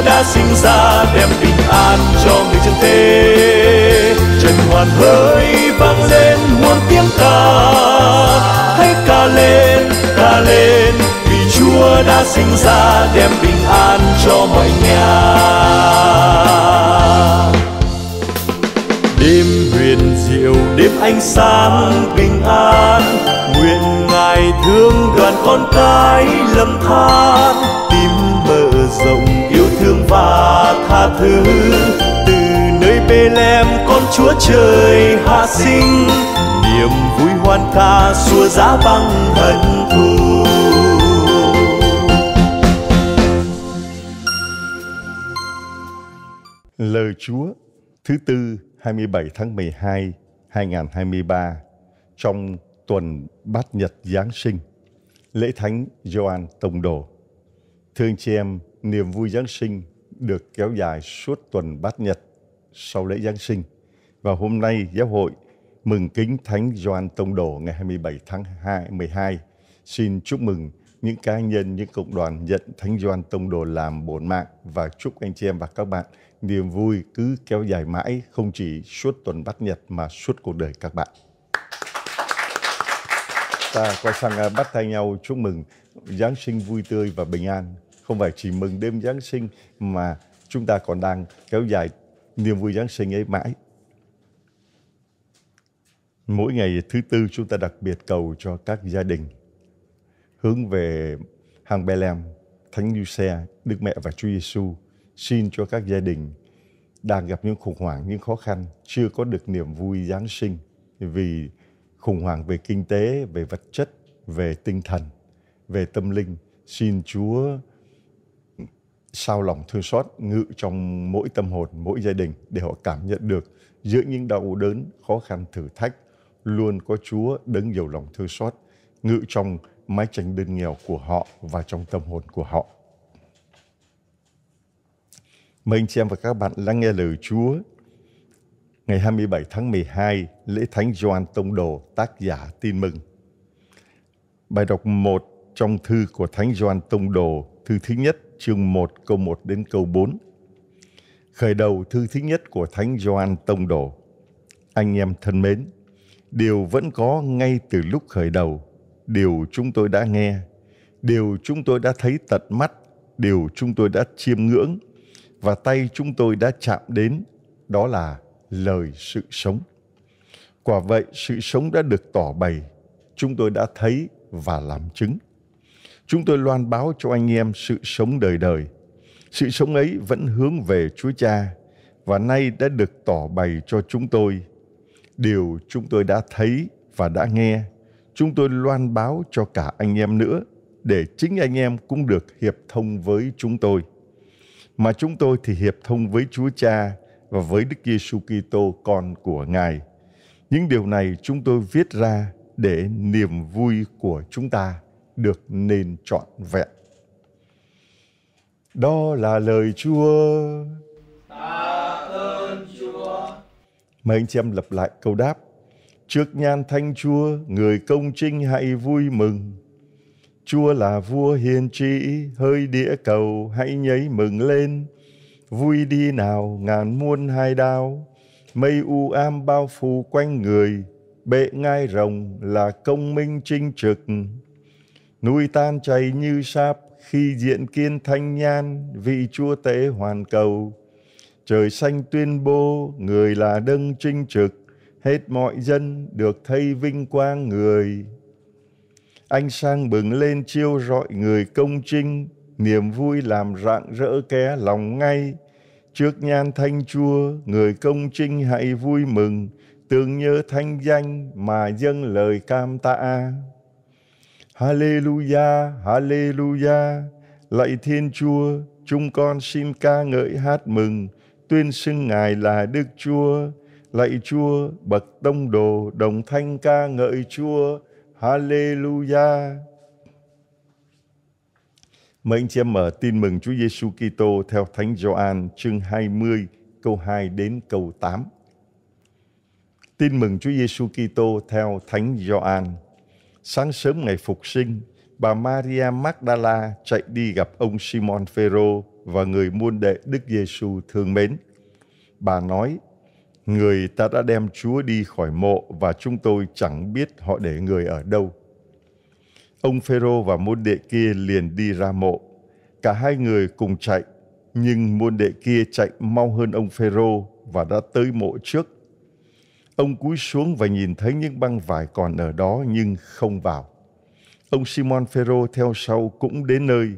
chúa đã sinh ra đem bình an cho người trên thế. Trần hoàn hỡi vang lên muôn tiếng ca. Hãy ca lên ca lên, vì chúa đã sinh ra đem bình an cho mọi nhà. Đêm huyền diệu, đêm ánh sáng bình an. Nguyện ngài thương đoàn con cái lầm than, tìm và tha thứ từ nơi Bethlehem con Chúa trời hạ sinh niềm vui hoan ca xua giá băng hận thù Lời Chúa thứ tư 27 tháng 12 2023 trong tuần Bát Nhật Giáng sinh, lễ Thánh Gioan Tông Đồ. thương chị em, niềm vui Giáng sinh được kéo dài suốt tuần Bát Nhật sau lễ Giáng sinh. Và hôm nay giáo hội mừng kính Thánh Gioan Tông Đồ ngày 27 tháng 2, 12. Xin chúc mừng những cá nhân, những cộng đoàn nhận Thánh Gioan Tông Đồ làm bổn mạng và chúc anh chị em và các bạn niềm vui cứ kéo dài mãi không chỉ suốt tuần Bát Nhật mà suốt cuộc đời các bạn. Ta quay sang à, bắt tay nhau chúc mừng Giáng sinh vui tươi và bình an. Không phải chỉ mừng đêm Giáng sinh mà chúng ta còn đang kéo dài niềm vui Giáng sinh ấy mãi. Mỗi ngày thứ tư chúng ta đặc biệt cầu cho các gia đình hướng về hàng Bethlehem, Thánh Giuse, Đức Mẹ và Chúa Giêsu xin cho các gia đình đang gặp những khủng hoảng, những khó khăn, chưa có được niềm vui Giáng sinh vì khủng hoảng về kinh tế, về vật chất, về tinh thần, về tâm linh. Xin Chúa sao lòng thương xót ngự trong mỗi tâm hồn, mỗi gia đình để họ cảm nhận được giữa những đau đớn, khó khăn, thử thách luôn có Chúa đấng giàu lòng thương xót ngự trong mái tranh đơn nghèo của họ và trong tâm hồn của họ. Mời anh chị em và các bạn lắng nghe lời Chúa. Ngày 27 tháng 12, lễ Thánh Gioan Tông Đồ, tác giả tin mừng. Bài đọc 1 trong thư của Thánh Gioan Tông Đồ, thư thứ nhất, chương 1, câu 1 đến câu 4. Khởi đầu thư thứ nhất của Thánh Gioan Tông Đồ. Anh em thân mến, điều vẫn có ngay từ lúc khởi đầu, điều chúng tôi đã nghe, điều chúng tôi đã thấy tận mắt, điều chúng tôi đã chiêm ngưỡng và tay chúng tôi đã chạm đến, đó là lời sự sống. Quả vậy, sự sống đã được tỏ bày, chúng tôi đã thấy và làm chứng. Chúng tôi loan báo cho anh em sự sống đời đời. Sự sống ấy vẫn hướng về Chúa Cha và nay đã được tỏ bày cho chúng tôi. Điều chúng tôi đã thấy và đã nghe, chúng tôi loan báo cho cả anh em nữa để chính anh em cũng được hiệp thông với chúng tôi. Mà chúng tôi thì hiệp thông với Chúa Cha và với Đức Giêsu Kitô con của Ngài. Những điều này chúng tôi viết ra để niềm vui của chúng ta được nên trọn vẹn. Đó là lời Chúa. Mời anh chị em lặp lại câu đáp. Trước nhan thanh Chúa, người công trinh hãy vui mừng. Chúa là vua hiền trị, hơi đĩa cầu hãy nhảy mừng lên. Vui đi nào ngàn muôn hai đao, mây u am bao phủ quanh người, bệ ngai rồng là công minh trinh trực. Núi tan chảy như sáp khi diện kiên thanh nhan, vị chúa tế hoàn cầu. Trời xanh tuyên bố người là đấng trinh trực, hết mọi dân được thấy vinh quang người. Anh sang bừng lên chiêu rọi người công trinh, niềm vui làm rạng rỡ ké lòng ngay. Trước nhan thanh chua, người công trinh hãy vui mừng, tưởng nhớ thanh danh mà dâng lời cam tạ. Hallelujah, Hallelujah, lạy Thiên Chúa, chúng con xin ca ngợi hát mừng, tuyên xưng Ngài là Đức Chúa. Lạy Chúa, bậc tông đồ, đồng thanh ca ngợi Chúa. Hallelujah. Mời anh chị em mở tin mừng Chúa Giêsu Kitô theo Thánh Gioan chương 20 câu 2 đến câu 8. Tin mừng Chúa Giêsu Kitô theo Thánh Gioan. Sáng sớm ngày phục sinh, bà Maria Magdala chạy đi gặp ông Simon Phêrô và người môn đệ Đức Giêsu thương mến. Bà nói: Người ta đã đem Chúa đi khỏi mộ và chúng tôi chẳng biết họ để người ở đâu. Ông Phêrô và môn đệ kia liền đi ra mộ. Cả hai người cùng chạy, nhưng môn đệ kia chạy mau hơn ông Phêrô và đã tới mộ trước. Ông cúi xuống và nhìn thấy những băng vải còn ở đó nhưng không vào. Ông Simon Phêrô theo sau cũng đến nơi.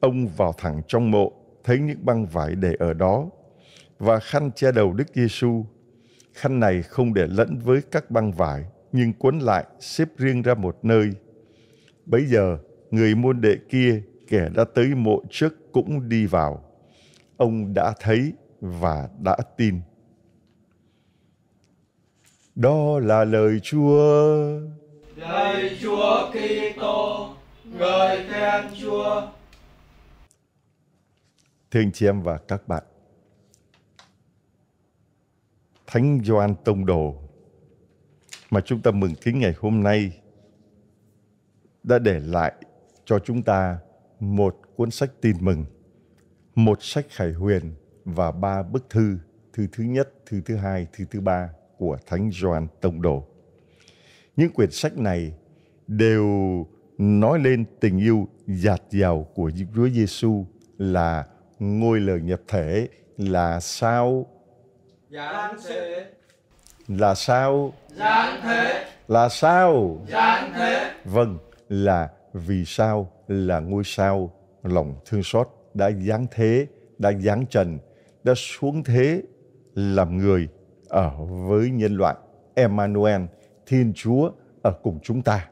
Ông vào thẳng trong mộ, thấy những băng vải để ở đó và khăn che đầu Đức Giêsu. Khăn này không để lẫn với các băng vải, nhưng cuốn lại xếp riêng ra một nơi. Bấy giờ, người môn đệ kia, kẻ đã tới mộ trước cũng đi vào. Ông đã thấy và đã tin. Đó là lời Chúa. Lạy Chúa Kitô, ngợi khen Chúa. Thưa anh chị em và các bạn, Thánh Gioan Tông Đồ mà chúng ta mừng kính ngày hôm nay đã để lại cho chúng ta một cuốn sách tin mừng, một sách khải huyền và ba bức thư, thư thứ nhất, thư thứ hai, thư thứ ba của Thánh Gioan Tông Đồ. Những quyển sách này đều nói lên tình yêu dạt dào của Chúa Giêsu là ngôi lời nhập thể là sao? Giáng thế, là sao? Giáng thế, là sao? Giáng thế. vâng là vì sao là ngôi sao. Lòng thương xót đã giáng thế đã giáng trần đã xuống thế làm người ở với nhân loại Emmanuel Thiên Chúa ở cùng chúng ta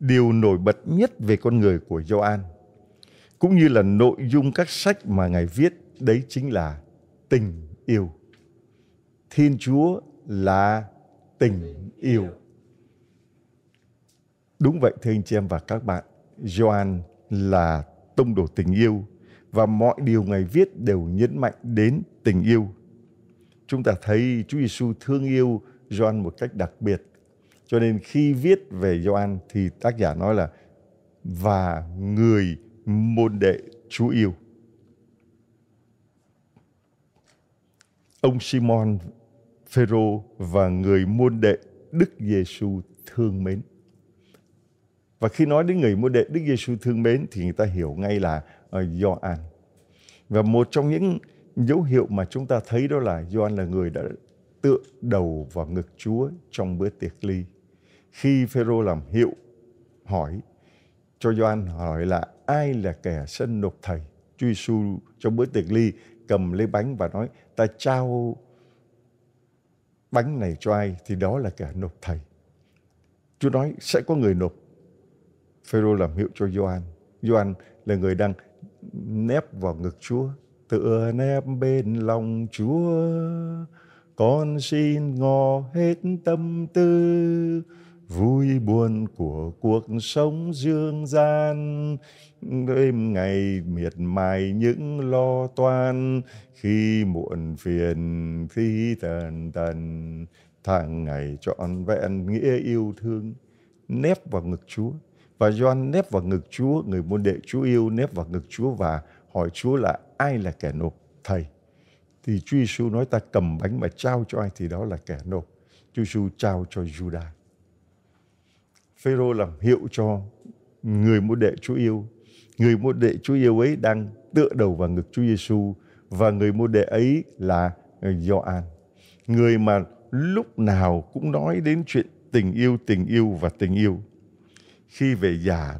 điều nổi bật nhất về con người của Gioan cũng như là nội dung các sách mà ngài viết đấy chính là tình yêu Thiên Chúa là tình yêu. Đúng vậy thưa anh chị em và các bạn, Gioan là tông đồ tình yêu và mọi điều Ngài viết đều nhấn mạnh đến tình yêu. Chúng ta thấy Chúa Giêsu thương yêu Gioan một cách đặc biệt. Cho nên khi viết về Gioan thì tác giả nói là, và người môn đệ Chúa yêu. Ông Simon Phêrô và người môn đệ Đức Giêsu thương mến. Và khi nói đến người môn đệ Đức Giêsu thương mến thì người ta hiểu ngay là ờ, Gioan. Và một trong những dấu hiệu mà chúng ta thấy đó là Gioan là người đã tựa đầu vào ngực Chúa trong bữa tiệc ly. Khi Phêrô làm hiệu hỏi cho Gioan hỏi là ai là kẻ sân nộp thầy. Chúa Giêsu trong bữa tiệc ly cầm lấy bánh và nói ta trao bánh này cho ai thì đó là kẻ nộp thầy. Chúa nói sẽ có người nộp. Phêrô làm hiệu cho Gioan. Gioan là người đang nép vào ngực Chúa, tựa nép bên lòng Chúa. Con xin ngò hết tâm tư, vui buồn của cuộc sống dương gian. Đêm ngày miệt mài những lo toan khi muộn phiền khi tần tần. Tháng ngày trọn vẹn nghĩa yêu thương nép vào ngực Chúa. Và doan nép vào ngực Chúa, người môn đệ Chúa yêu nép vào ngực Chúa và hỏi Chúa là ai là kẻ nộp thầy. Thì Chúa Giêsu nói ta cầm bánh mà trao cho ai thì đó là kẻ nộp. Chúa Giêsu trao cho Judas. Phêrô làm hiệu cho người môn đệ Chúa yêu. Người môn đệ Chúa yêu ấy đang tựa đầu vào ngực Chúa Giêsu và người môn đệ ấy là Gioan. Người mà lúc nào cũng nói đến chuyện tình yêu, tình yêu và tình yêu. Khi về già,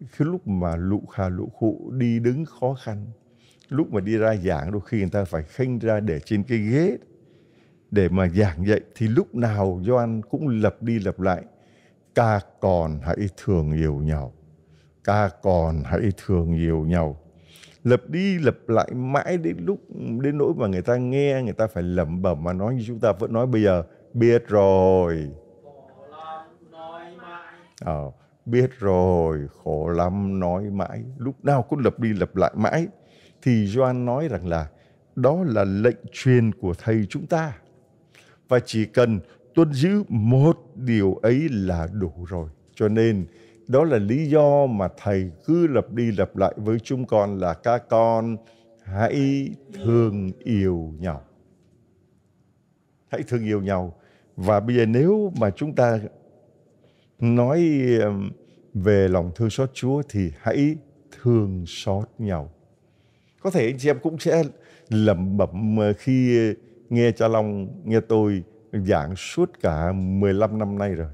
khi lúc mà lụ khà lụ khụ đi đứng khó khăn, lúc mà đi ra giảng đôi khi người ta phải khênh ra để trên cái ghế để mà giảng dạy thì lúc nào Doan cũng lập đi lập lại ca còn hãy thường yêu nhau ca còn hãy thường yêu nhau. Lập đi lập lại mãi đến lúc đến nỗi mà người ta nghe người ta phải lẩm bẩm mà nói như chúng ta vẫn nói bây giờ biết rồi. Ờ, biết rồi khổ lắm nói mãi. Lúc nào cũng lập đi lập lại mãi thì Gioan nói rằng là, đó là lệnh truyền của thầy chúng ta. Và chỉ cần tuân giữ một điều ấy là đủ rồi. Cho nên, đó là lý do mà thầy cứ lặp đi lặp lại với chúng con là, các con hãy thương yêu nhau. Hãy thương yêu nhau. Và bây giờ nếu mà chúng ta nói về lòng thương xót Chúa thì hãy thương xót nhau. Có thể anh chị em cũng sẽ lẩm bẩm ờ, khi nghe cha Long, nghe tôi giảng suốt cả 15 năm nay rồi.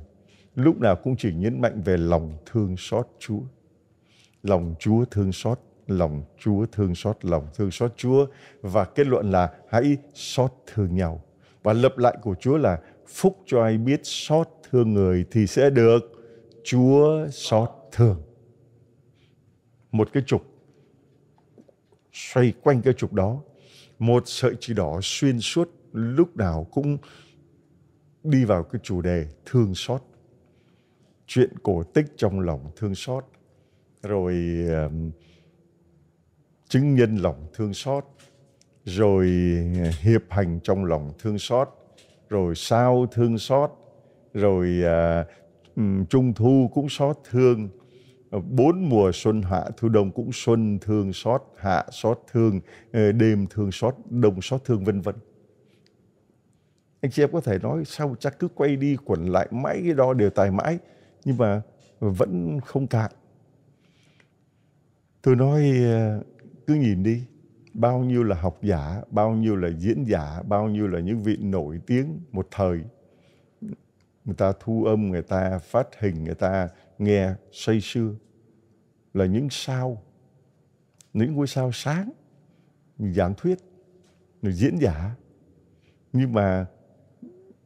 Lúc nào cũng chỉ nhấn mạnh về lòng thương xót Chúa. Lòng Chúa thương xót, lòng Chúa thương xót, lòng thương xót Chúa. Và kết luận là hãy xót thương nhau. Và lập lại của Chúa là phúc cho ai biết xót thương người thì sẽ được Chúa xót thương. Một cái trục xoay quanh cái trục đó. Một sợi chỉ đỏ xuyên suốt lúc nào cũng đi vào cái chủ đề thương xót. Chuyện cổ tích trong lòng thương xót. Rồi uh, chứng nhân lòng thương xót. Rồi hiệp hành trong lòng thương xót. Rồi sao thương xót. Rồi uh, trung thu cũng xót thương. Ờ, bốn mùa xuân hạ, thu đông cũng xuân thương xót hạ, xót thương ờ, đêm thương xót, đông xót thương, vân vân. Anh chị em có thể nói sao chắc cứ quay đi quẩn lại mãi cái đo đều tài mãi, nhưng mà vẫn không cạn. Tôi nói ờ, cứ nhìn đi, bao nhiêu là học giả, bao nhiêu là diễn giả, bao nhiêu là những vị nổi tiếng một thời. Người ta thu âm, người ta phát hình, người ta nghe say sưa là những sao, những ngôi sao sáng, giảng thuyết người diễn giả. Nhưng mà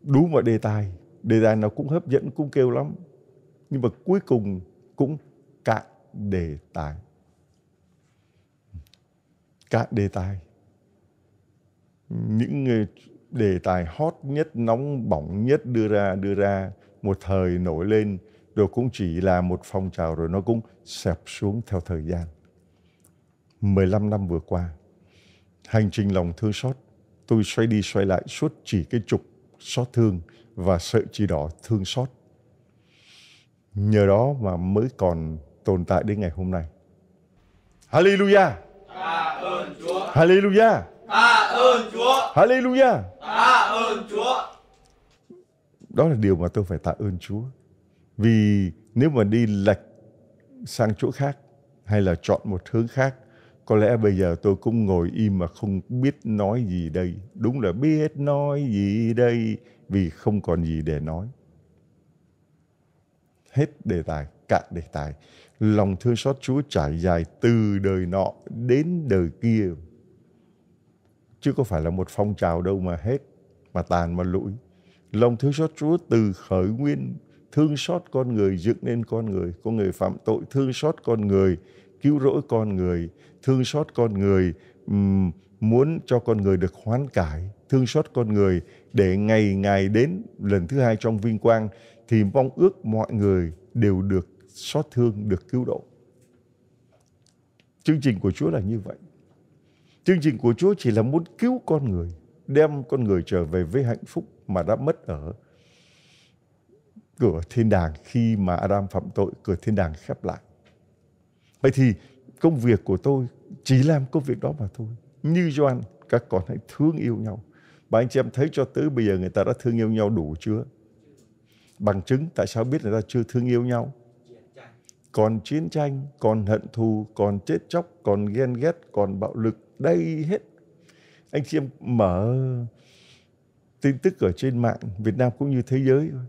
đủ mọi đề tài đề tài nào cũng hấp dẫn, cũng kêu lắm. Nhưng mà cuối cùng cũng cạn đề tài. Cạn đề tài. Những đề tài hot nhất, nóng bỏng nhất đưa ra đưa ra một thời nổi lên rồi cũng chỉ là một phong trào rồi nó cũng xẹp xuống theo thời gian 15 năm vừa qua hành trình lòng thương xót tôi xoay đi xoay lại suốt chỉ cái trục xót thương và sợi chỉ đỏ thương xót. Nhờ đó mà mới còn tồn tại đến ngày hôm nay. Hallelujah! Tạ ơn Chúa. Hallelujah! Tạ ơn Chúa. Hallelujah! Tạ ơn Chúa. Đó là điều mà tôi phải tạ ơn Chúa. Vì nếu mà đi lệch sang chỗ khác hay là chọn một hướng khác có lẽ bây giờ tôi cũng ngồi im mà không biết nói gì đây. Đúng là biết nói gì đây vì không còn gì để nói. Hết đề tài, cạn đề tài. Lòng thương xót Chúa trải dài từ đời nọ đến đời kia. Chứ có phải là một phong trào đâu mà hết, mà tàn mà lụi. Lòng thương xót Chúa từ khởi nguyên, thương xót con người dựng nên con người. Có người phạm tội thương xót con người, cứu rỗi con người, thương xót con người, muốn cho con người được hoán cải, thương xót con người để ngày ngày đến lần thứ hai trong vinh quang thì mong ước mọi người đều được xót thương, được cứu độ. Chương trình của Chúa là như vậy. Chương trình của Chúa chỉ là muốn cứu con người, đem con người trở về với hạnh phúc mà đã mất ở cửa thiên đàng khi mà Adam phạm tội, cửa thiên đàng khép lại. Vậy thì công việc của tôi chỉ làm công việc đó mà thôi. Như Doan, các con hãy thương yêu nhau. Và anh chị em thấy cho tới bây giờ người ta đã thương yêu nhau đủ chưa? Bằng chứng tại sao biết người ta chưa thương yêu nhau? Còn chiến tranh, còn hận thù, còn chết chóc, còn ghen ghét, còn bạo lực, đây hết. Anh chị em mở tin tức ở trên mạng Việt Nam cũng như thế giới thôi.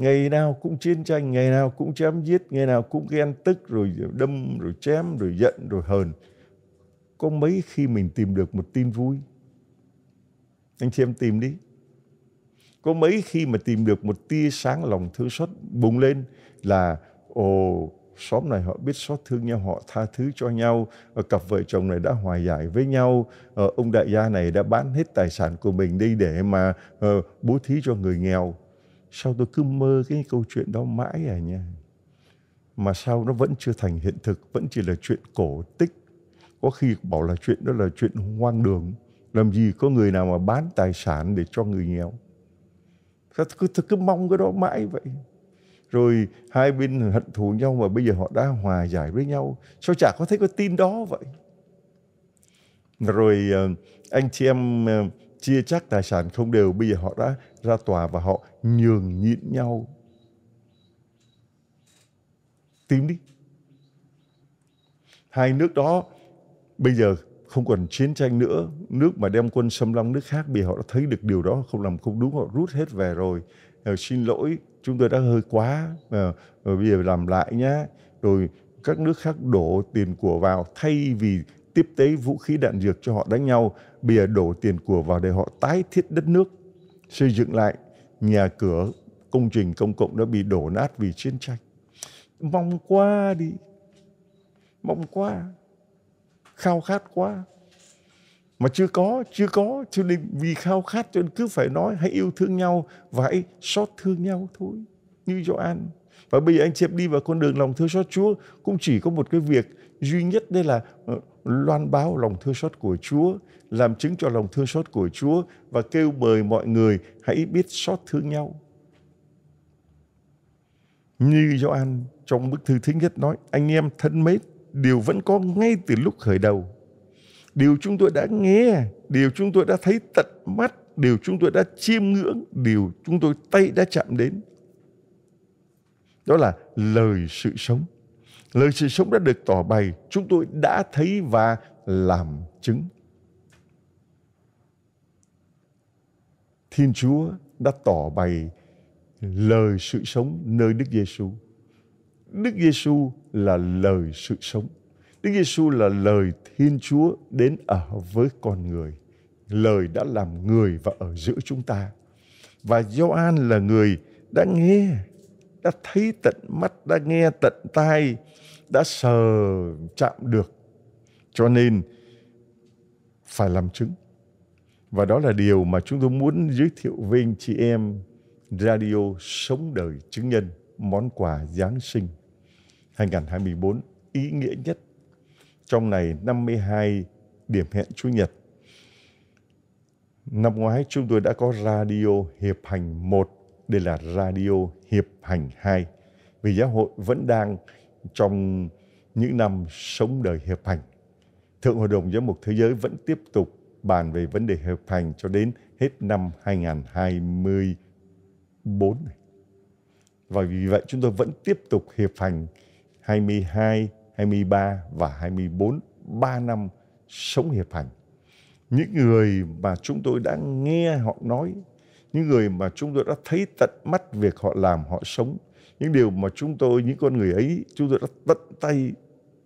Ngày nào cũng chiến tranh, ngày nào cũng chém giết, ngày nào cũng ghen tức rồi đâm rồi chém rồi giận rồi hờn. Có mấy khi mình tìm được một tin vui. Anh chị em tìm đi. Có mấy khi mà tìm được một tia sáng lòng thương xót bùng lên là ồ xóm này họ biết xót thương nhau, họ tha thứ cho nhau, ờ, cặp vợ chồng này đã hòa giải với nhau, ờ, ông đại gia này đã bán hết tài sản của mình đi để mà ờ, bố thí cho người nghèo. Sao tôi cứ mơ cái câu chuyện đó mãi à nha. Mà sao nó vẫn chưa thành hiện thực, vẫn chỉ là chuyện cổ tích. Có khi bảo là chuyện đó là chuyện hoang đường. Làm gì có người nào mà bán tài sản để cho người nghèo. Tôi cứ, tôi cứ mong cái đó mãi vậy rồi hai bên hận thù nhau mà bây giờ họ đã hòa giải với nhau sao chả có thấy có tin đó vậy rồi ờ, anh chị em ờ, chia chắc tài sản không đều bây giờ họ đã ra tòa và họ nhường nhịn nhau. Tìm đi. Hai nước đó bây giờ không còn chiến tranh nữa. Nước mà đem quân xâm lăng nước khác vì họ đã thấy được điều đó. Không làm không đúng họ rút hết về rồi. À, xin lỗi chúng tôi đã hơi quá. À, rồi bây giờ làm lại nhá. Rồi các nước khác đổ tiền của vào thay vì tiếp tế vũ khí đạn dược cho họ đánh nhau bây giờ đổ tiền của vào để họ tái thiết đất nước. Xây dựng lại nhà cửa, công trình công cộng đã bị đổ nát vì chiến tranh. Mong quá đi. Mong quá. Khao khát quá. Mà chưa có chưa có, cho nên vì khao khát cho nên cứ phải nói hãy yêu thương nhau và hãy xót thương nhau thôi. Như Gioan. Và bây giờ anh chị em đi vào con đường lòng thương xót Chúa, cũng chỉ có một cái việc duy nhất đây là ờ, loan báo lòng thương xót của Chúa làm chứng cho lòng thương xót của Chúa và kêu mời mọi người hãy biết xót thương nhau như Gioan trong bức thư thứ nhất nói anh em thân mến điều vẫn có ngay từ lúc khởi đầu điều chúng tôi đã nghe, điều chúng tôi đã thấy tận mắt, điều chúng tôi đã chiêm ngưỡng, điều chúng tôi tay đã chạm đến. Đó là lời sự sống. Lời sự sống đã được tỏ bày, chúng tôi đã thấy và làm chứng. Thiên Chúa đã tỏ bày lời sự sống nơi Đức Giêsu. Đức Giêsu là lời sự sống. Đức Giêsu là lời Thiên Chúa đến ở với con người. Lời đã làm người và ở giữa chúng ta. Và Gioan là người đã nghe, đã thấy tận mắt, đã nghe tận tai, đã sờ chạm được. Cho nên phải làm chứng. Và đó là điều mà chúng tôi muốn giới thiệu với anh chị em Radio Sống Đời Chứng Nhân, món quà Giáng sinh 2024 ý nghĩa nhất trong này 52 điểm hẹn Chủ nhật. Năm ngoái chúng tôi đã có radio hiệp hành 1, đây là radio hiệp hành 2. Vì giáo hội vẫn đang trong những năm sống đời hiệp hành. Thượng Hội đồng Giám mục Thế giới vẫn tiếp tục bàn về vấn đề hiệp hành cho đến hết năm 2024 này. Và vì vậy chúng tôi vẫn tiếp tục hiệp hành 22 23 và 24, 3 năm sống hiệp hành. Những người mà chúng tôi đã nghe họ nói, những người mà chúng tôi đã thấy tận mắt việc họ làm, họ sống, những điều mà chúng tôi, những con người ấy, chúng tôi đã tận tay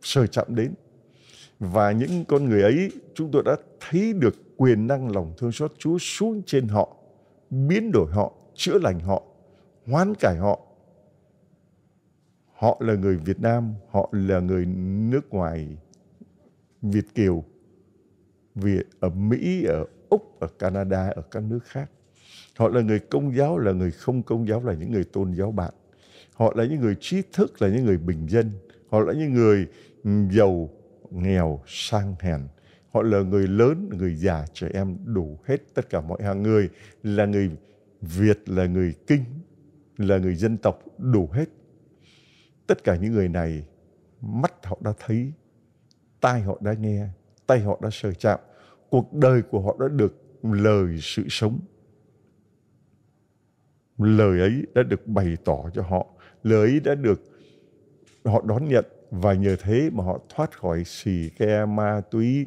sờ chạm đến. Và những con người ấy, chúng tôi đã thấy được quyền năng lòng thương xót Chúa xuống trên họ, biến đổi họ, chữa lành họ, hoán cải họ, họ là người Việt Nam, họ là người nước ngoài Việt kiều, Việt ở Mỹ, ở Úc, ở Canada, ở các nước khác. Họ là người công giáo, là người không công giáo, là những người tôn giáo bạn. Họ là những người trí thức, là những người bình dân. Họ là những người giàu, nghèo, sang hèn. Họ là người lớn, người già, trẻ em, đủ hết tất cả mọi hàng người. Là người Việt, là người Kinh, là người dân tộc đủ hết. Tất cả những người này, mắt họ đã thấy, tai họ đã nghe, tay họ đã sờ chạm, cuộc đời của họ đã được lời sự sống. Lời ấy đã được bày tỏ cho họ, lời ấy đã được họ đón nhận. Và nhờ thế mà họ thoát khỏi xì ke ma túy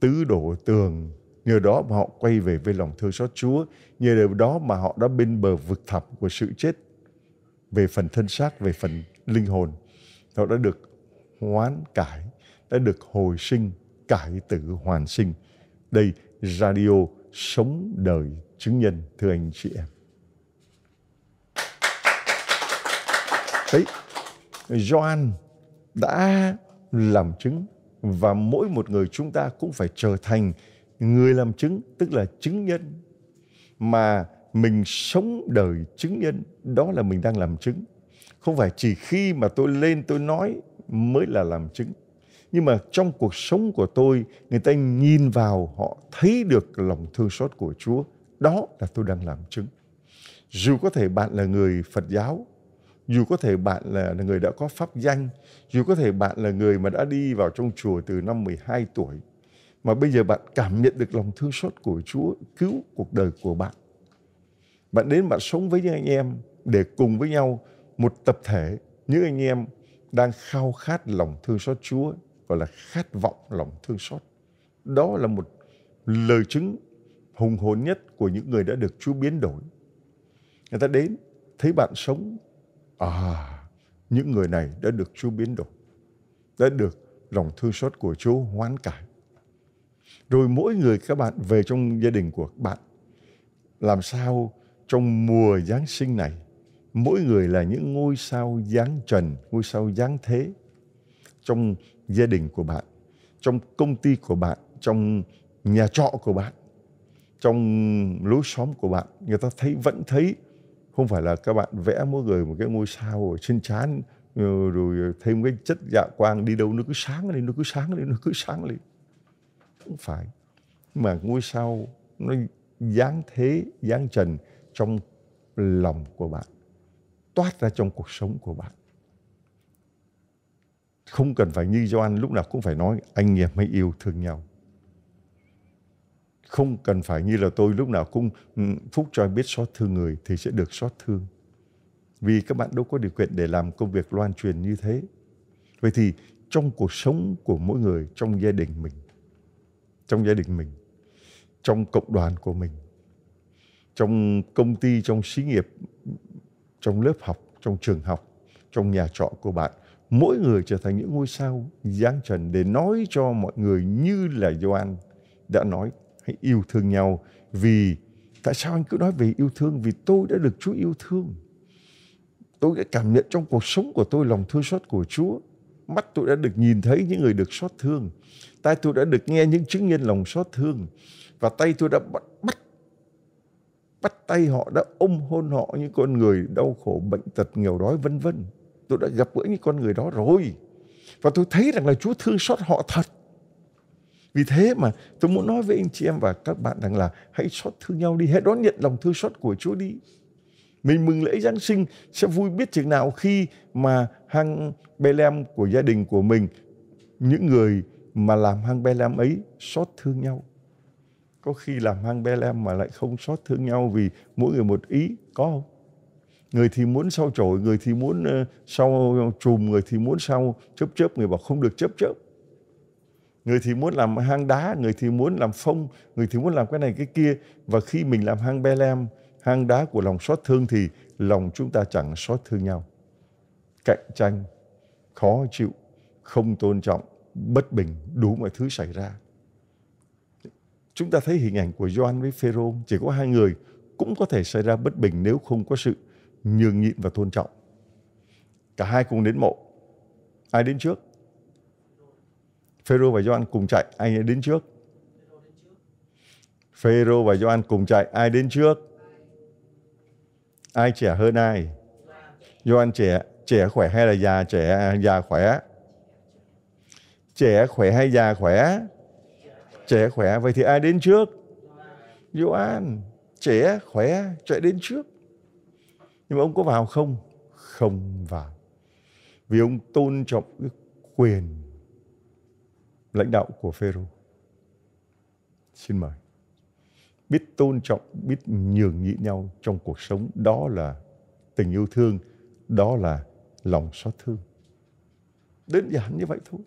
tứ đổ tường. Nhờ đó mà họ quay về với lòng thương xót Chúa. Nhờ điều đó mà họ đã bên bờ vực thẳm của sự chết về phần thân xác về phần linh hồn. Họ đã được hoán cải đã được hồi sinh cải tử hoàn sinh. Đây radio sống đời chứng nhân thưa anh chị em. Đấy Gioan đã làm chứng và mỗi một người chúng ta cũng phải trở thành người làm chứng, tức là chứng nhân. Mà mình sống đời chứng nhân, đó là mình đang làm chứng. Không phải chỉ khi mà tôi lên tôi nói mới là làm chứng. Nhưng mà trong cuộc sống của tôi, người ta nhìn vào, họ thấy được lòng thương xót của chúa. Đó là tôi đang làm chứng. Dù có thể bạn là người phật giáo dù có thể bạn là người đã có pháp danh, dù có thể bạn là người mà đã đi vào trong chùa từ năm 12 tuổi, mà bây giờ bạn cảm nhận được lòng thương xót của Chúa cứu cuộc đời của bạn. Bạn đến bạn sống với những anh em để cùng với nhau một tập thể những anh em đang khao khát lòng thương xót Chúa gọi là khát vọng lòng thương xót. Đó là một lời chứng hùng hồn nhất của những người đã được Chúa biến đổi. Người ta đến thấy bạn sống À, những người này đã được Chúa biến đổi, đã được lòng thương xót của Chúa hoán cải. Rồi mỗi người các bạn về trong gia đình của bạn, làm sao trong mùa Giáng sinh này, mỗi người là những ngôi sao giáng trần, ngôi sao giáng thế trong gia đình của bạn, trong công ty của bạn, trong nhà trọ của bạn, trong lối xóm của bạn, người ta thấy vẫn thấy không phải là các bạn vẽ mỗi người một cái ngôi sao ở trên trán ờ, rồi thêm cái chất dạ quang đi đâu, nó cứ sáng lên, nó cứ sáng lên, nó cứ sáng lên. Không phải. Mà ngôi sao nó dáng thế dáng trần trong lòng của bạn, toát ra trong cuộc sống của bạn. Không cần phải như Gioan lúc nào cũng phải nói, anh em hãy yêu thương nhau không cần phải như là tôi lúc nào cũng ừ, phúc cho biết xót thương người thì sẽ được xót thương. Vì các bạn đâu có điều kiện để làm công việc loan truyền như thế. Vậy thì trong cuộc sống của mỗi người, trong gia đình mình, trong gia đình mình, trong cộng đoàn của mình, trong công ty, trong xí nghiệp, trong lớp học, trong trường học, trong nhà trọ của bạn, mỗi người trở thành những ngôi sao giáng trần để nói cho mọi người như là Gioan đã nói hãy yêu thương nhau vì tại sao anh cứ nói về yêu thương? Vì tôi đã được Chúa yêu thương. Tôi đã cảm nhận trong cuộc sống của tôi lòng thương xót của Chúa. Mắt tôi đã được nhìn thấy những người được xót thương. Tai tôi đã được nghe những chứng nhân lòng xót thương. Và tay tôi đã bắt bắt bắt tay họ, đã ôm hôn họ những con người đau khổ, bệnh tật, nghèo đói, vân vân. Tôi đã gặp gỡ những con người đó rồi. Và tôi thấy rằng là Chúa thương xót họ thật vì thế mà tôi muốn nói với anh chị em và các bạn rằng là hãy xót thương nhau đi, hãy đón nhận lòng thương xót của Chúa đi. Mình mừng lễ Giáng sinh sẽ vui biết chừng nào khi mà hang Bethlehem của gia đình của mình, những người mà làm hang Bethlehem ấy xót thương nhau. Có khi làm hang Bethlehem mà lại không xót thương nhau vì mỗi người một ý, có không? Người thì muốn sau trổi, người thì muốn ờ, sau chùm, người thì muốn sau chớp chớp, người bảo không được chớp chớp người thì muốn làm hang đá, người thì muốn làm phông, người thì muốn làm cái này cái kia. Và khi mình làm hang Bethlehem, hang đá của lòng xót thương thì lòng chúng ta chẳng xót thương nhau. Cạnh tranh, khó chịu, không tôn trọng, bất bình, đủ mọi thứ xảy ra. Chúng ta thấy hình ảnh của Gioan với Phêrô, chỉ có hai người cũng có thể xảy ra bất bình nếu không có sự nhường nhịn và tôn trọng. Cả hai cùng đến mộ. Ai đến trước? Phêrô và Gioan cùng chạy, ai đến trước? Phêrô và Gioan cùng chạy, ai đến trước? Ai trẻ hơn ai? Gioan trẻ, trẻ khỏe hay là già trẻ à, già khỏe? Trẻ khỏe hay già khỏe? Trẻ khỏe, vậy thì ai đến trước? Gioan, trẻ khỏe chạy đến trước. Nhưng mà ông có vào không? Không vào. Vì ông tôn trọng cái quyền lãnh đạo của Phêrô. Xin mời. Biết tôn trọng, biết nhường nhịn nhau trong cuộc sống đó là tình yêu thương, đó là lòng xót thương. Đơn giản như vậy thôi.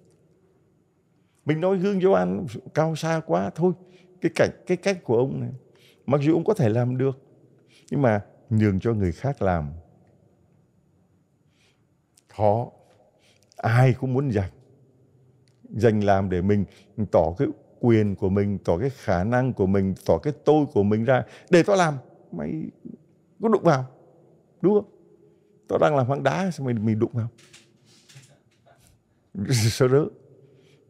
Mình nói gương Gioan cao xa quá thôi. Cái cảnh, cái cách của ông này. Mặc dù ông có thể làm được. Nhưng mà nhường cho người khác làm. Khó. Ai cũng muốn giành dành làm để mình tỏ cái quyền của mình, tỏ cái khả năng của mình, tỏ cái tôi của mình ra. Để tao làm. Mày có đụng vào. Đúng không? Tao đang làm hang đá, sao mày mình đụng vào? Sao rỡ.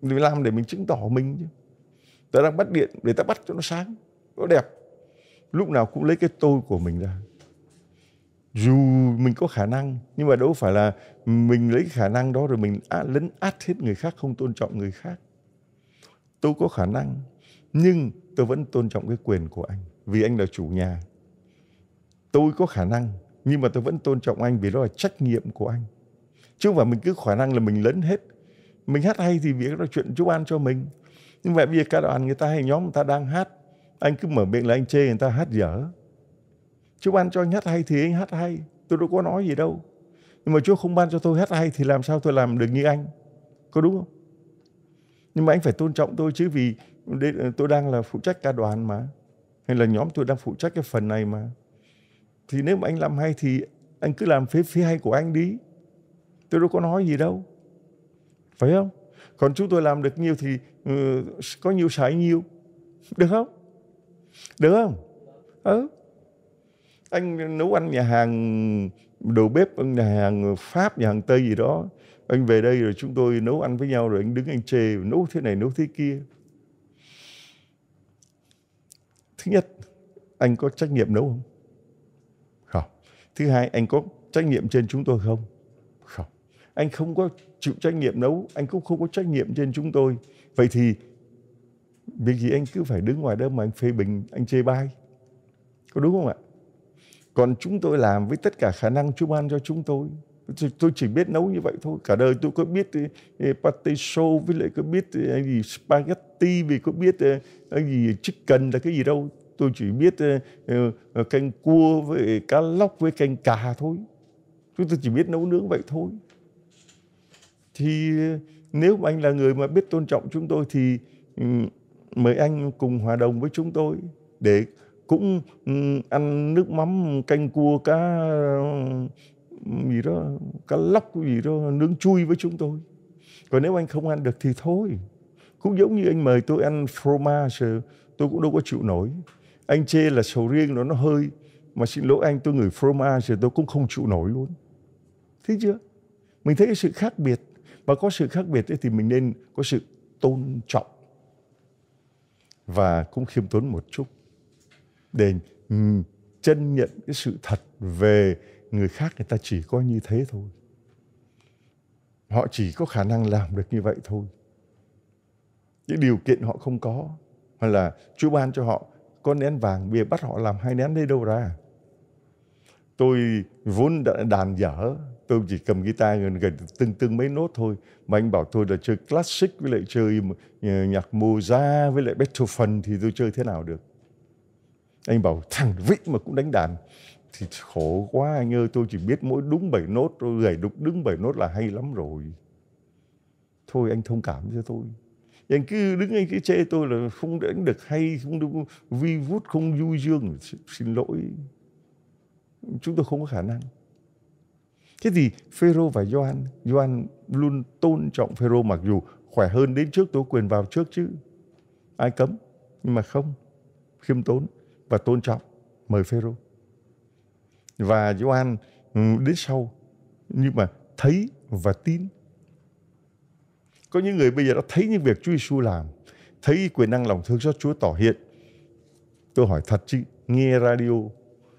Mình làm để mình chứng tỏ mình chứ. Ta đang bắt điện để ta bắt cho nó sáng, nó đẹp. Lúc nào cũng lấy cái tôi của mình ra. Dù mình có khả năng, nhưng mà đâu phải là mình lấy khả năng đó rồi mình á, lấn át hết người khác, không tôn trọng người khác. Tôi có khả năng, nhưng tôi vẫn tôn trọng cái quyền của anh. Vì anh là chủ nhà. Tôi có khả năng, nhưng mà tôi vẫn tôn trọng anh vì đó là trách nhiệm của anh. Chứ không phải mình cứ khả năng là mình lấn hết mình hát hay thì việc đó chuyện chú an cho mình nhưng vậy bây giờ cả đoàn người ta hay nhóm người ta đang hát anh cứ mở miệng là anh chê người ta hát dở chú ban cho anh hát hay thì anh hát hay tôi đâu có nói gì đâu. Nhưng mà chú không ban cho tôi hát hay thì làm sao tôi làm được như anh? Có đúng không? Nhưng mà anh phải tôn trọng tôi chứ vì tôi đang là phụ trách ca đoàn mà. Hay là nhóm tôi đang phụ trách cái phần này mà. Thì nếu mà anh làm hay thì anh cứ làm phía phía hay của anh đi. Tôi đâu có nói gì đâu. Phải không? Còn chúng tôi làm được nhiều thì uh, có nhiều xài nhiều. Được không? Được không? Ừ anh nấu ăn nhà hàng, đầu bếp nhà hàng pháp, nhà hàng tây gì đó. Anh về đây rồi chúng tôi nấu ăn với nhau rồi anh đứng anh chê, nấu thế này, nấu thế kia. Thứ nhất, anh có trách nhiệm nấu không? Không. Thứ hai, anh có trách nhiệm trên chúng tôi không? Không. Anh không có chịu trách nhiệm nấu, anh cũng không có trách nhiệm trên chúng tôi. Vậy thì việc gì anh cứ phải đứng ngoài đó mà anh phê bình, anh chê bai? Có đúng không ạ? Còn chúng tôi làm với tất cả khả năng Chúa ban cho chúng tôi. Tôi chỉ biết nấu như vậy thôi. Cả đời tôi có biết ờ, ờ, pate show với lại có biết ờ, gì spaghetti, vì có biết cái gì chicken là cái gì đâu. Tôi chỉ biết canh cua với cá lóc với canh cà thôi. Chúng tôi chỉ biết nấu nướng vậy thôi. Thì nếu mà anh là người mà biết tôn trọng chúng tôi thì mời anh cùng hòa đồng với chúng tôi để cũng ăn nước mắm, canh cua, cá gì đó, cá lóc gì đó, nướng chui với chúng tôi. Còn nếu anh không ăn được thì thôi. Cũng giống như anh mời tôi ăn fromage, tôi cũng đâu có chịu nổi. Anh chê là sầu riêng nó nó hơi. Mà xin lỗi anh, tôi ngửi fromage tôi cũng không chịu nổi luôn. Thấy chưa? Mình thấy cái sự khác biệt. Và có sự khác biệt thì mình nên có sự tôn trọng và cũng khiêm tốn một chút để ừ, chân nhận cái sự thật về người khác, người ta chỉ có như thế thôi. Họ chỉ có khả năng làm được như vậy thôi. Những điều kiện họ không có, hoặc là Chúa ban cho họ có nén vàng bia bắt họ làm hai nén đây đâu ra. Tôi vốn đã đàn dở, tôi chỉ cầm guitar gần gần từng từng mấy nốt thôi, mà anh bảo tôi là chơi classic với lại chơi ờ, nhạc Mozart với lại Beethoven thì tôi chơi thế nào được? Anh bảo thằng Vĩ mà cũng đánh đàn thì khổ quá anh ơi tôi chỉ biết mỗi đúng bảy nốt tôi gảy đục đứng bảy nốt là hay lắm rồi thôi anh thông cảm cho tôi anh cứ đứng anh cứ chê tôi là không đánh được hay không được vi vút không du dương xin lỗi chúng tôi không có khả năng Thế thì Phêrô và Gioan, Gioan luôn tôn trọng Phêrô mặc dù khỏe hơn đến trước tôi quyền vào trước chứ. Ai cấm? Nhưng mà không. Khiêm tốn và tôn trọng mời Phêrô. Và Gioan ừ, đến sau nhưng mà thấy và tin. Có những người bây giờ đã thấy những việc Chúa Giêsu làm, thấy quyền năng lòng thương xót Chúa tỏ hiện. Tôi hỏi thật chứ, nghe radio,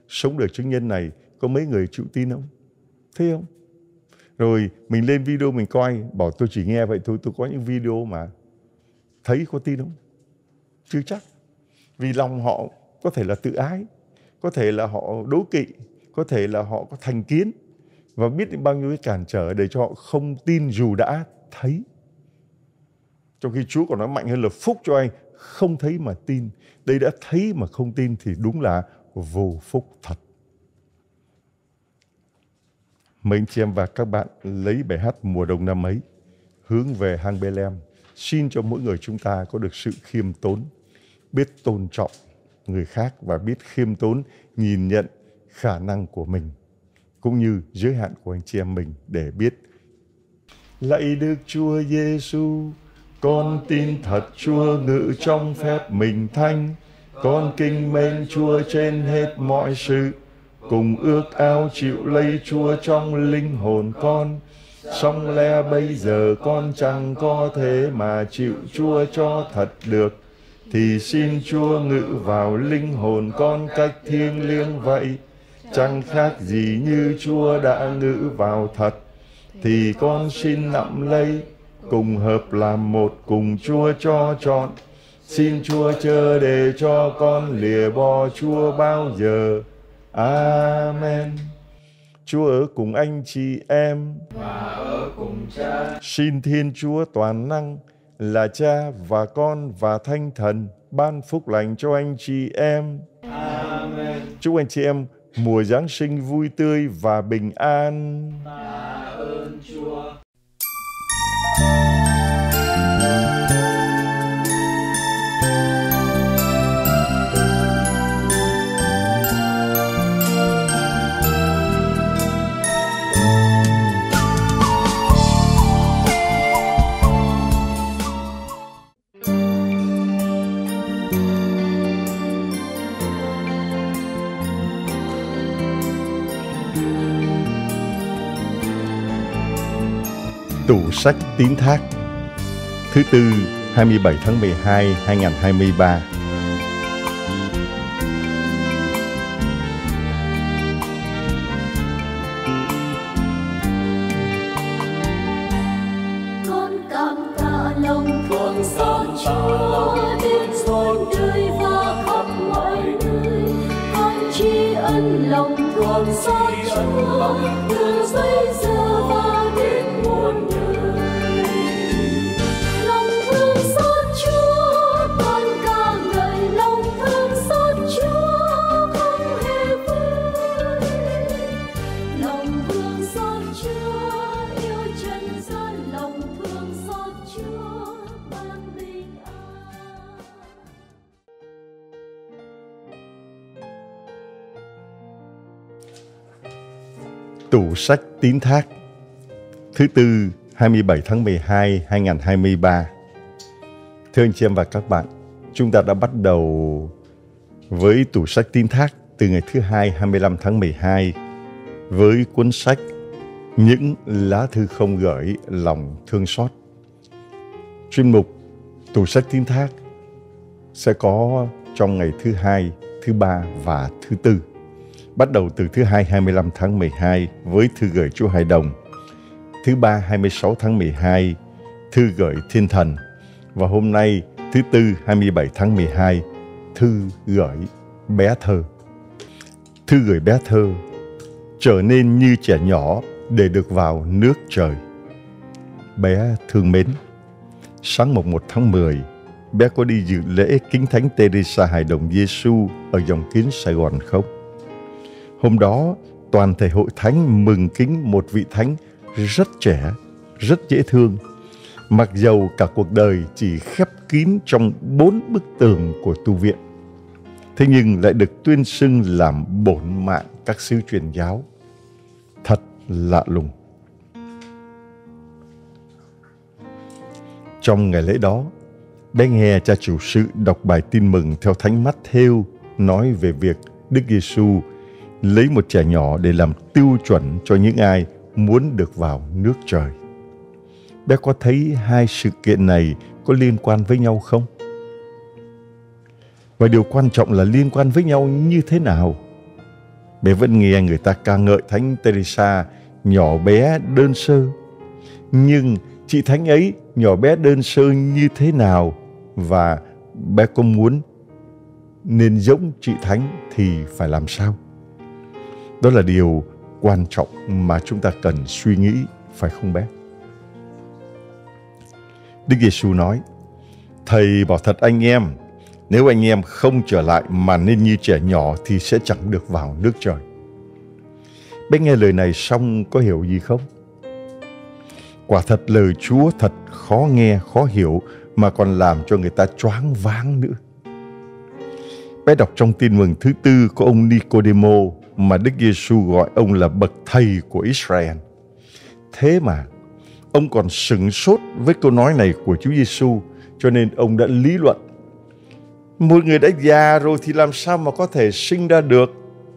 sống được chứng nhân này, có mấy người chịu tin không? Thấy không? Rồi mình lên video mình coi, bảo tôi chỉ nghe vậy thôi, tôi có những video mà thấy có tin không? Chưa chắc. Vì lòng họ có thể là tự ái, có thể là họ đố kỵ, có thể là họ có thành kiến và biết bao nhiêu cái cản trở để cho họ không tin dù đã thấy. Trong khi Chúa còn nói mạnh hơn là phúc cho anh không thấy mà tin. Đây đã thấy mà không tin thì đúng là vô phúc thật. mấy anh chị em và các bạn lấy bài hát mùa đông năm ấy hướng về hang Bethlehem. Xin cho mỗi người chúng ta có được sự khiêm tốn, biết tôn trọng người khác và biết khiêm tốn, nhìn nhận khả năng của mình, cũng như giới hạn của anh chị em mình để biết. Lạy Đức Chúa Giêsu con tin thật Chúa ngự trong phép mình thanh. Con kinh mến Chúa trên hết mọi sự, cùng ước ao chịu lấy Chúa trong linh hồn con. Song lẽ bây giờ con chẳng có thế mà chịu Chúa cho thật được thì xin Chúa ngự vào linh hồn con cách thiêng liêng vậy. Chẳng khác gì như Chúa đã ngự vào thật. Thì con xin nắm lấy cùng hợp làm một cùng Chúa cho chọn xin Chúa chờ để cho con lìa bỏ Chúa bao giờ. Amen. Chúa ở cùng anh chị em. Và ở cùng cha. Xin Thiên Chúa toàn năng là cha và con và thanh thần ban phúc lành cho anh chị em. Amen. Chúc anh chị em mùa Giáng sinh vui tươi và bình an. Tạ Tủ sách Tín Thác. Thứ tư 27 tháng 12 2023 Tín Thác Thứ tư 27 tháng 12 2023 Thưa anh chị em và các bạn Chúng ta đã bắt đầu với tủ sách Tín Thác từ ngày thứ hai 25 tháng 12 với cuốn sách Những lá thư không gửi lòng thương xót. Chuyên mục tủ sách Tín Thác sẽ có trong ngày thứ hai, thứ ba và thứ tư. Bắt đầu từ thứ hai 25 tháng 12 với thư gửi Chúa Hải Đồng. Thứ ba 26 tháng 12 thư gửi Thiên Thần. Và hôm nay thứ tư 27 tháng 12 thư gửi bé thơ. Thư gửi bé thơ trở nên như trẻ nhỏ để được vào nước trời. Bé thương mến, sáng mùng 1 tháng 10, bé có đi dự lễ kính thánh Teresa Hài Đồng Giêsu ở dòng kiến Sài Gòn không? Hôm đó, toàn thể hội thánh mừng kính một vị thánh rất trẻ, rất dễ thương. Mặc dầu cả cuộc đời chỉ khép kín trong bốn bức tường của tu viện. Thế nhưng lại được tuyên xưng làm bổn mạng các sứ truyền giáo. Thật lạ lùng. Trong ngày lễ đó, bé nghe cha chủ sự đọc bài tin mừng theo thánh mắt theo nói về việc Đức Giêsu lấy một trẻ nhỏ để làm tiêu chuẩn cho những ai muốn được vào nước trời. Bé có thấy hai sự kiện này có liên quan với nhau không? Và điều quan trọng là liên quan với nhau như thế nào? Bé vẫn nghe người ta ca ngợi Thánh Teresa, nhỏ bé đơn sơ. Nhưng chị Thánh ấy, nhỏ bé đơn sơ như thế nào và bé có muốn nên giống chị Thánh thì phải làm sao? Đó là điều quan trọng mà chúng ta cần suy nghĩ, phải không bé? Đức Giêsu nói, Thầy bảo thật anh em, nếu anh em không trở lại mà nên như trẻ nhỏ thì sẽ chẳng được vào nước trời. Bé nghe lời này xong có hiểu gì không? Quả thật lời Chúa thật khó nghe, khó hiểu mà còn làm cho người ta choáng váng nữa. Bé đọc trong tin mừng thứ tư có ông Nicodemo mà Đức Giêsu gọi ông là bậc thầy của Israel. Thế mà ông còn sửng sốt với câu nói này của Chúa Giêsu cho nên ông đã lý luận. Một người đã già rồi thì làm sao mà có thể sinh ra được?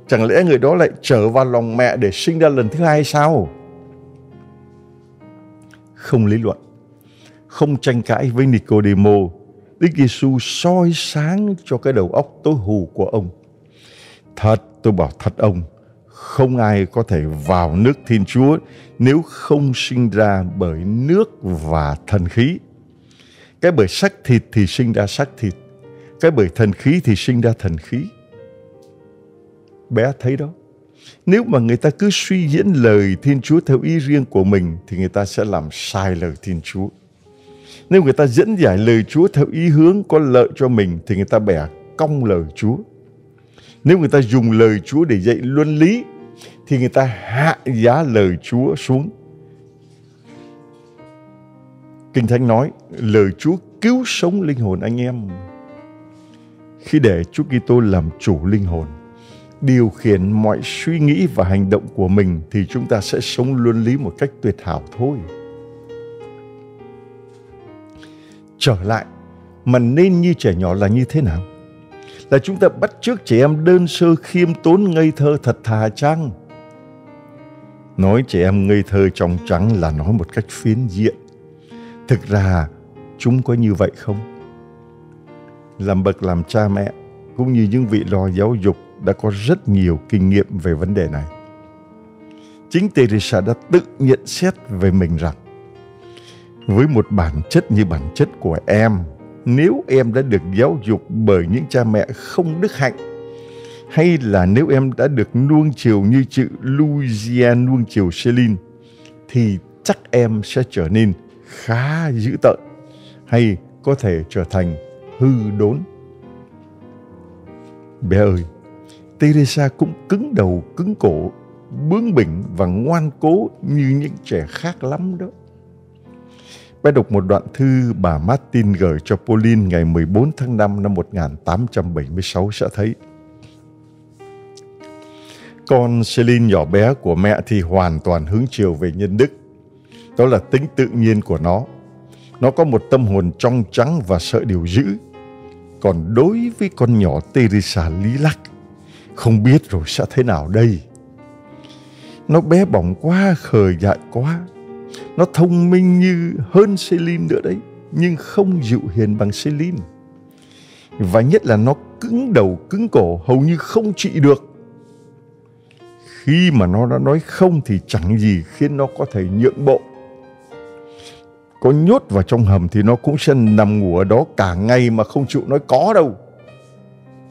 Chẳng lẽ người đó lại trở vào lòng mẹ để sinh ra lần thứ hai sao? Không lý luận, không tranh cãi với Nicodemo, Đức Giêsu soi sáng cho cái đầu óc tối hù của ông. Thật, tôi bảo thật ông, không ai có thể vào nước Thiên Chúa nếu không sinh ra bởi nước và thần khí. Cái bởi sắc thịt thì sinh ra sắc thịt, cái bởi thần khí thì sinh ra thần khí. Bé thấy đó. Nếu mà người ta cứ suy diễn lời Thiên Chúa theo ý riêng của mình thì người ta sẽ làm sai lời Thiên Chúa. Nếu người ta dẫn giải lời Chúa theo ý hướng có lợi cho mình thì người ta bẻ cong lời Chúa. Nếu người ta dùng lời Chúa để dạy luân lý thì người ta hạ giá lời Chúa xuống. Kinh Thánh nói lời Chúa cứu sống linh hồn anh em. Khi để Chúa Kitô làm chủ linh hồn, điều khiển mọi suy nghĩ và hành động của mình thì chúng ta sẽ sống luân lý một cách tuyệt hảo thôi. Trở lại mà nên như trẻ nhỏ là như thế nào? Là chúng ta bắt chước trẻ em đơn sơ khiêm tốn ngây thơ thật thà chăng? Nói trẻ em ngây thơ trong trắng là nói một cách phiến diện. Thực ra chúng có như vậy không? Làm bậc làm cha mẹ cũng như những vị lo giáo dục đã có rất nhiều kinh nghiệm về vấn đề này. Chính Teresa đã tự nhận xét về mình rằng với một bản chất như bản chất của em, nếu em đã được giáo dục bởi những cha mẹ không đức hạnh hay là nếu em đã được nuông chiều như chữ Louisiana nuông chiều Celine thì chắc em sẽ trở nên khá dữ tợn hay có thể trở thành hư đốn. Bé ơi, Teresa cũng cứng đầu cứng cổ, bướng bỉnh và ngoan cố như những trẻ khác lắm đó. Bé đọc một đoạn thư bà Martin gửi cho Pauline ngày 14 tháng 5 năm 1876 sẽ thấy. Con Celine nhỏ bé của mẹ thì hoàn toàn hướng chiều về nhân đức. Đó là tính tự nhiên của nó. Nó có một tâm hồn trong trắng và sợ điều dữ. Còn đối với con nhỏ Teresa lý lắc, không biết rồi sẽ thế nào đây. Nó bé bỏng quá, khờ dại quá. Nó thông minh như hơn Celine nữa đấy, nhưng không dịu hiền bằng Celine. Và nhất là nó cứng đầu cứng cổ, hầu như không trị được khi mà nó đã nói không thì chẳng gì khiến nó có thể nhượng bộ có nhốt vào trong hầm thì nó cũng sẽ nằm ngủ ở đó cả ngày mà không chịu nói có đâu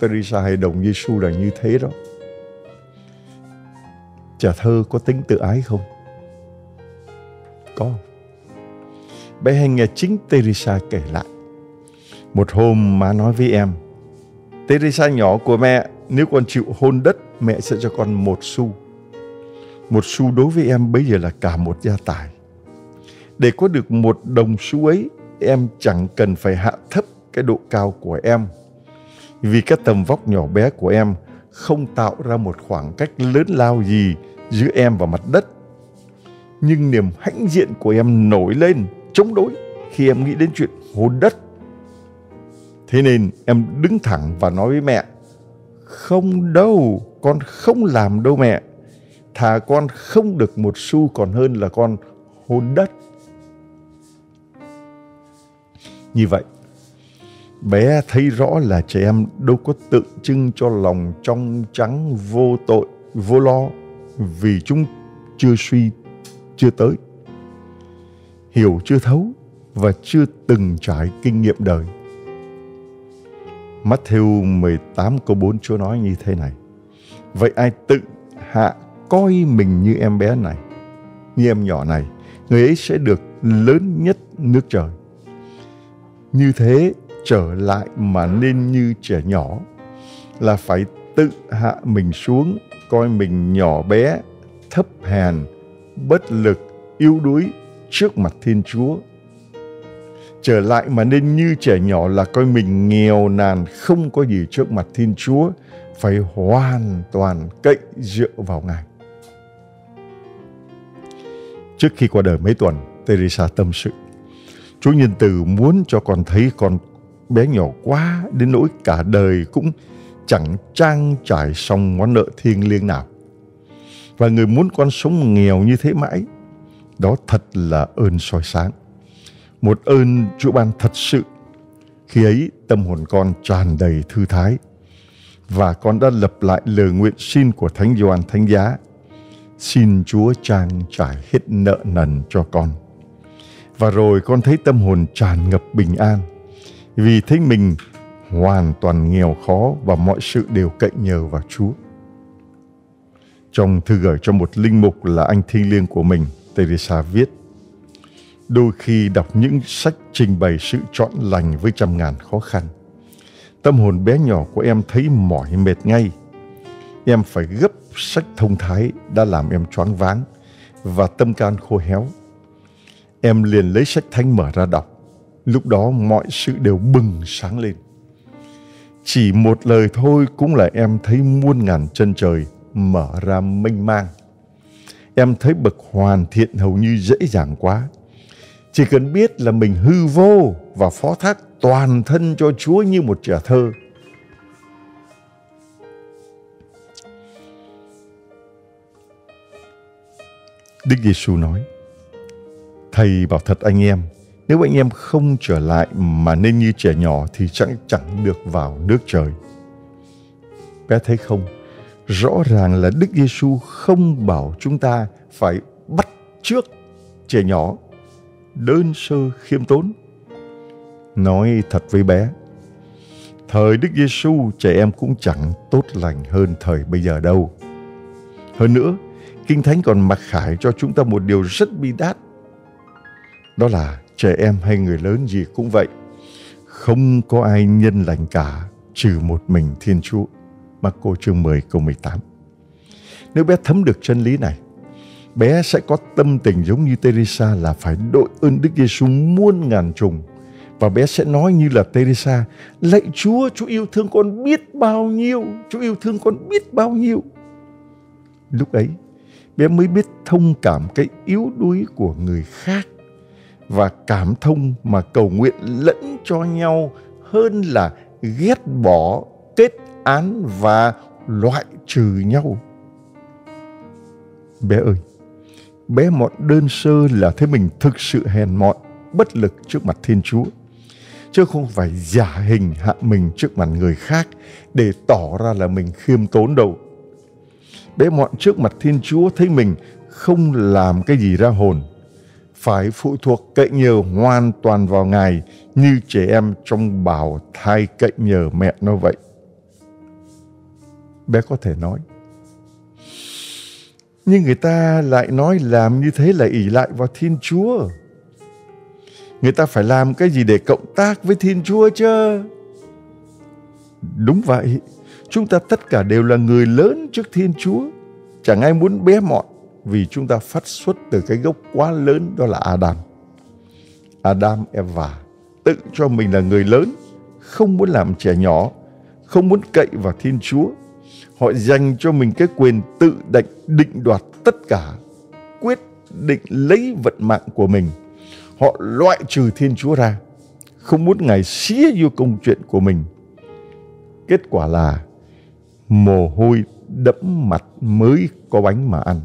Teresa hay đồng Giêsu là như thế đó chả thơ có tính tự ái không? Con. Bé hay nghe chính Teresa kể lại Một hôm má nói với em Teresa nhỏ của mẹ Nếu con chịu hôn đất Mẹ sẽ cho con một xu một xu đối với em bây giờ là cả một gia tài. Để có được một đồng xu ấy, em chẳng cần phải hạ thấp cái độ cao của em. Vì cái tầm vóc nhỏ bé của em không tạo ra một khoảng cách lớn lao gì giữa em và mặt đất. Nhưng niềm hãnh diện của em nổi lên chống đối khi em nghĩ đến chuyện hôn đất. Thế nên em đứng thẳng và nói với mẹ, không đâu, con không làm đâu mẹ thà con không được một xu còn hơn là con hôn đất. Như vậy, bé thấy rõ là trẻ em đâu có tượng trưng cho lòng trong trắng vô tội, vô lo vì chúng chưa suy, chưa tới. Hiểu chưa thấu và chưa từng trải kinh nghiệm đời. Matthew 18 câu 4 Chúa nói như thế này. Vậy ai tự hạ coi mình như em bé này, như em nhỏ này, người ấy sẽ được lớn nhất nước trời. Như thế trở lại mà nên như trẻ nhỏ là phải tự hạ mình xuống coi mình nhỏ bé thấp hèn bất lực, yếu đuối trước mặt thiên chúa trở lại mà nên như trẻ nhỏ là coi mình nghèo nàn, không có gì trước mặt thiên chúa, phải hoàn toàn cậy dựa vào ngài trước khi qua đời mấy tuần, teresa tâm sự, chúa nhân từ muốn cho con thấy con bé nhỏ quá đến nỗi cả đời cũng chẳng trang trải xong món nợ thiêng liêng nào. Và người muốn con sống nghèo như thế mãi, đó thật là ơn soi sáng. Một ơn Chúa ban thật sự. Khi ấy tâm hồn con tràn đầy thư thái và con đã lập lại lời nguyện xin của Thánh Gioan Thánh Giá. Xin Chúa trang trải hết nợ nần cho con. Và rồi con thấy tâm hồn tràn ngập bình an vì thấy mình hoàn toàn nghèo khó và mọi sự đều cậy nhờ vào Chúa. Trong thư gửi cho một linh mục là anh thiêng liêng của mình, Teresa viết, Đôi khi đọc những sách trình bày sự chọn lành với trăm ngàn khó khăn, tâm hồn bé nhỏ của em thấy mỏi mệt ngay. Em phải gấp sách thông thái đã làm em choáng váng và tâm can khô héo. Em liền lấy sách thánh mở ra đọc. Lúc đó mọi sự đều bừng sáng lên chỉ một lời thôi cũng là em thấy muôn ngàn chân trời mở ra mênh mang. Em thấy bậc hoàn thiện hầu như dễ dàng quá. Chỉ cần biết là mình hư vô và phó thác toàn thân cho Chúa như một trẻ thơ. Đức Giêsu nói: Thầy bảo thật anh em, nếu anh em không trở lại mà nên như trẻ nhỏ thì chẳng chẳng được vào nước trời. Bé thấy không? Rõ ràng là Đức Giêsu không bảo chúng ta phải bắt trước trẻ nhỏ đơn sơ khiêm tốn. Nói thật với bé, thời Đức Giêsu trẻ em cũng chẳng tốt lành hơn thời bây giờ đâu. Hơn nữa, Kinh Thánh còn mặc khải cho chúng ta một điều rất bi đát. Đó là trẻ em hay người lớn gì cũng vậy. Không có ai nhân lành cả trừ một mình Thiên Chúa. Marco chương 10 câu 18. Nếu bé thấm được chân lý này, bé sẽ có tâm tình giống như Teresa là phải đội ơn Đức Giêsu muôn ngàn trùng và bé sẽ nói như là Teresa, lạy Chúa, Chúa yêu thương con biết bao nhiêu, Chúa yêu thương con biết bao nhiêu. Lúc ấy, bé mới biết thông cảm cái yếu đuối của người khác và cảm thông mà cầu nguyện lẫn cho nhau hơn là ghét bỏ kết án và loại trừ nhau bé ơi, bé mọn đơn sơ là thấy mình thực sự hèn mọn, bất lực trước mặt thiên chúa, chứ không phải giả hình hạ mình trước mặt người khác để tỏ ra là mình khiêm tốn đâu bé mọn trước mặt thiên chúa thấy mình không làm cái gì ra hồn, phải phụ thuộc cậy nhờ hoàn toàn vào Ngài như trẻ em trong bào thai cậy nhờ mẹ nó vậy. Bé có thể nói. Nhưng người ta lại nói làm như thế là ỷ lại vào Thiên Chúa. Người ta phải làm cái gì để cộng tác với Thiên Chúa chứ? Đúng vậy, chúng ta tất cả đều là người lớn trước Thiên Chúa. Chẳng ai muốn bé mọn vì chúng ta phát xuất từ cái gốc quá lớn đó là Adam. Adam Eva tự cho mình là người lớn, không muốn làm trẻ nhỏ, không muốn cậy vào Thiên Chúa. Họ dành cho mình cái quyền tự định định đoạt tất cả, quyết định lấy vận mạng của mình. Họ loại trừ Thiên Chúa ra, không muốn Ngài xía vô công chuyện của mình. Kết quả là mồ hôi đẫm mặt mới có bánh mà ăn.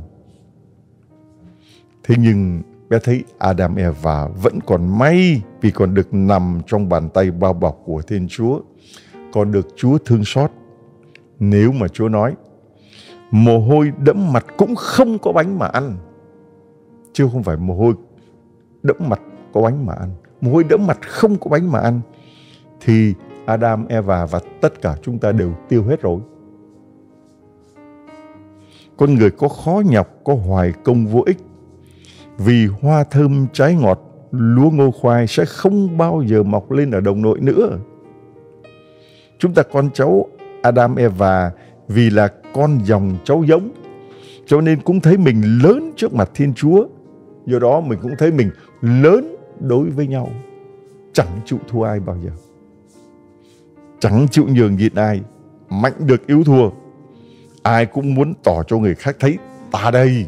Thế nhưng bé thấy Adam Eva vẫn còn may vì còn được nằm trong bàn tay bao bọc của Thiên Chúa, còn được Chúa thương xót. Nếu mà Chúa nói, mồ hôi đẫm mặt cũng không có bánh mà ăn, chứ không phải mồ hôi đẫm mặt có bánh mà ăn, mồ hôi đẫm mặt không có bánh mà ăn, thì Adam, Eva và tất cả chúng ta đều tiêu hết rồi. con người có khó nhọc, có hoài công vô ích. Vì hoa thơm trái ngọt, lúa ngô khoai sẽ không bao giờ mọc lên ở đồng nội nữa. Chúng ta con cháu Adam, Eva vì là con dòng cháu giống cho nên cũng thấy mình lớn trước mặt Thiên Chúa. Do đó mình cũng thấy mình lớn đối với nhau. Chẳng chịu thua ai bao giờ. Chẳng chịu nhường nhịn ai. Mạnh được yếu thua. Ai cũng muốn tỏ cho người khác thấy ta đây.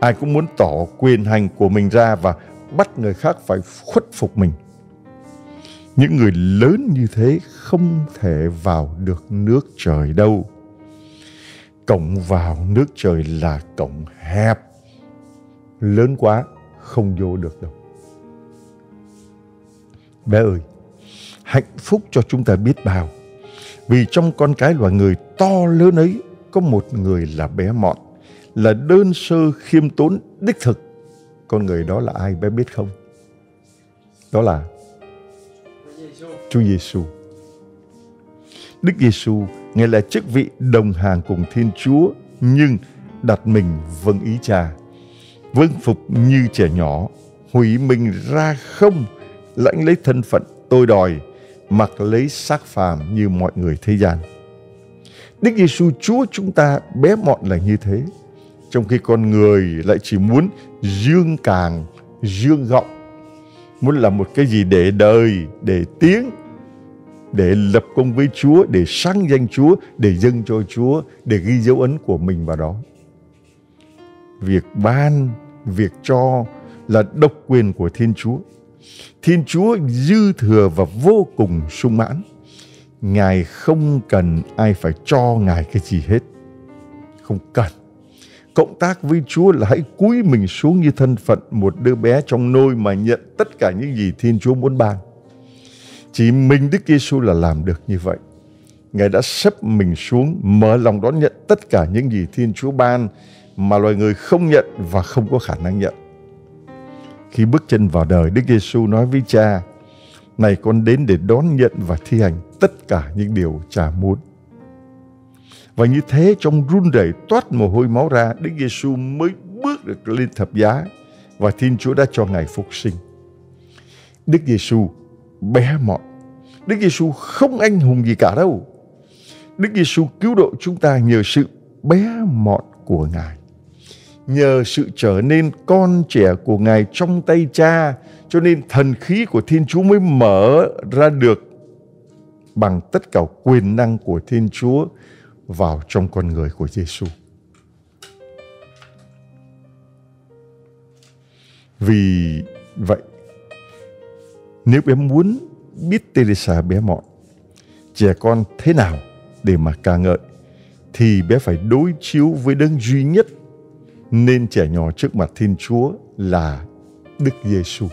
Ai cũng muốn tỏ quyền hành của mình ra và bắt người khác phải khuất phục mình. Những người lớn như thế không thể vào được nước trời đâu. Cổng vào nước trời là cổng hẹp, lớn quá không vô được đâu. Bé ơi, hạnh phúc cho chúng ta biết bao. Vì trong con cái loài người to lớn ấy có một người là bé mọn, là đơn sơ khiêm tốn đích thực. Con người đó là ai bé biết không? Đó là Chúa Giêsu. Đức Giêsu Ngài là chức vị đồng hàng cùng Thiên Chúa nhưng đặt mình vâng ý Cha. Vâng phục như trẻ nhỏ, hủy mình ra không, lãnh lấy thân phận tôi đòi, mặc lấy xác phàm như mọi người thế gian. Đức Giêsu Chúa chúng ta bé mọn là như thế, trong khi con người lại chỉ muốn dương càng, dương gọng, muốn làm một cái gì để đời, để tiếng, để lập công với Chúa, để sáng danh Chúa, để dâng cho Chúa, để ghi dấu ấn của mình vào đó. Việc ban, việc cho là độc quyền của Thiên Chúa. Thiên Chúa dư thừa và vô cùng sung mãn. Ngài không cần ai phải cho Ngài cái gì hết. Không cần. Cộng tác với Chúa là hãy cúi mình xuống như thân phận một đứa bé trong nôi mà nhận tất cả những gì Thiên Chúa muốn ban. Chỉ mình Đức Giêsu là làm được như vậy. Ngài đã sắp mình xuống, mở lòng đón nhận tất cả những gì Thiên Chúa ban mà loài người không nhận và không có khả năng nhận. Khi bước chân vào đời, Đức Giêsu nói với Cha, này con đến để đón nhận và thi hành tất cả những điều Cha muốn. Và như thế trong run rẩy toát mồ hôi máu ra, Đức Giêsu mới bước được lên thập giá và Thiên Chúa đã cho Ngài phục sinh. Đức Giêsu bé mọn. Đức Giêsu không anh hùng gì cả đâu. Đức Giêsu cứu độ chúng ta nhờ sự bé mọn của Ngài. Nhờ sự trở nên con trẻ của Ngài trong tay cha, cho nên thần khí của Thiên Chúa mới mở ra được bằng tất cả quyền năng của Thiên Chúa vào trong con người của Giêsu. Vì vậy nếu bé muốn biết Teresa bé mọn, trẻ con thế nào để mà ca ngợi, thì bé phải đối chiếu với đấng duy nhất nên trẻ nhỏ trước mặt Thiên Chúa là Đức Giêsu.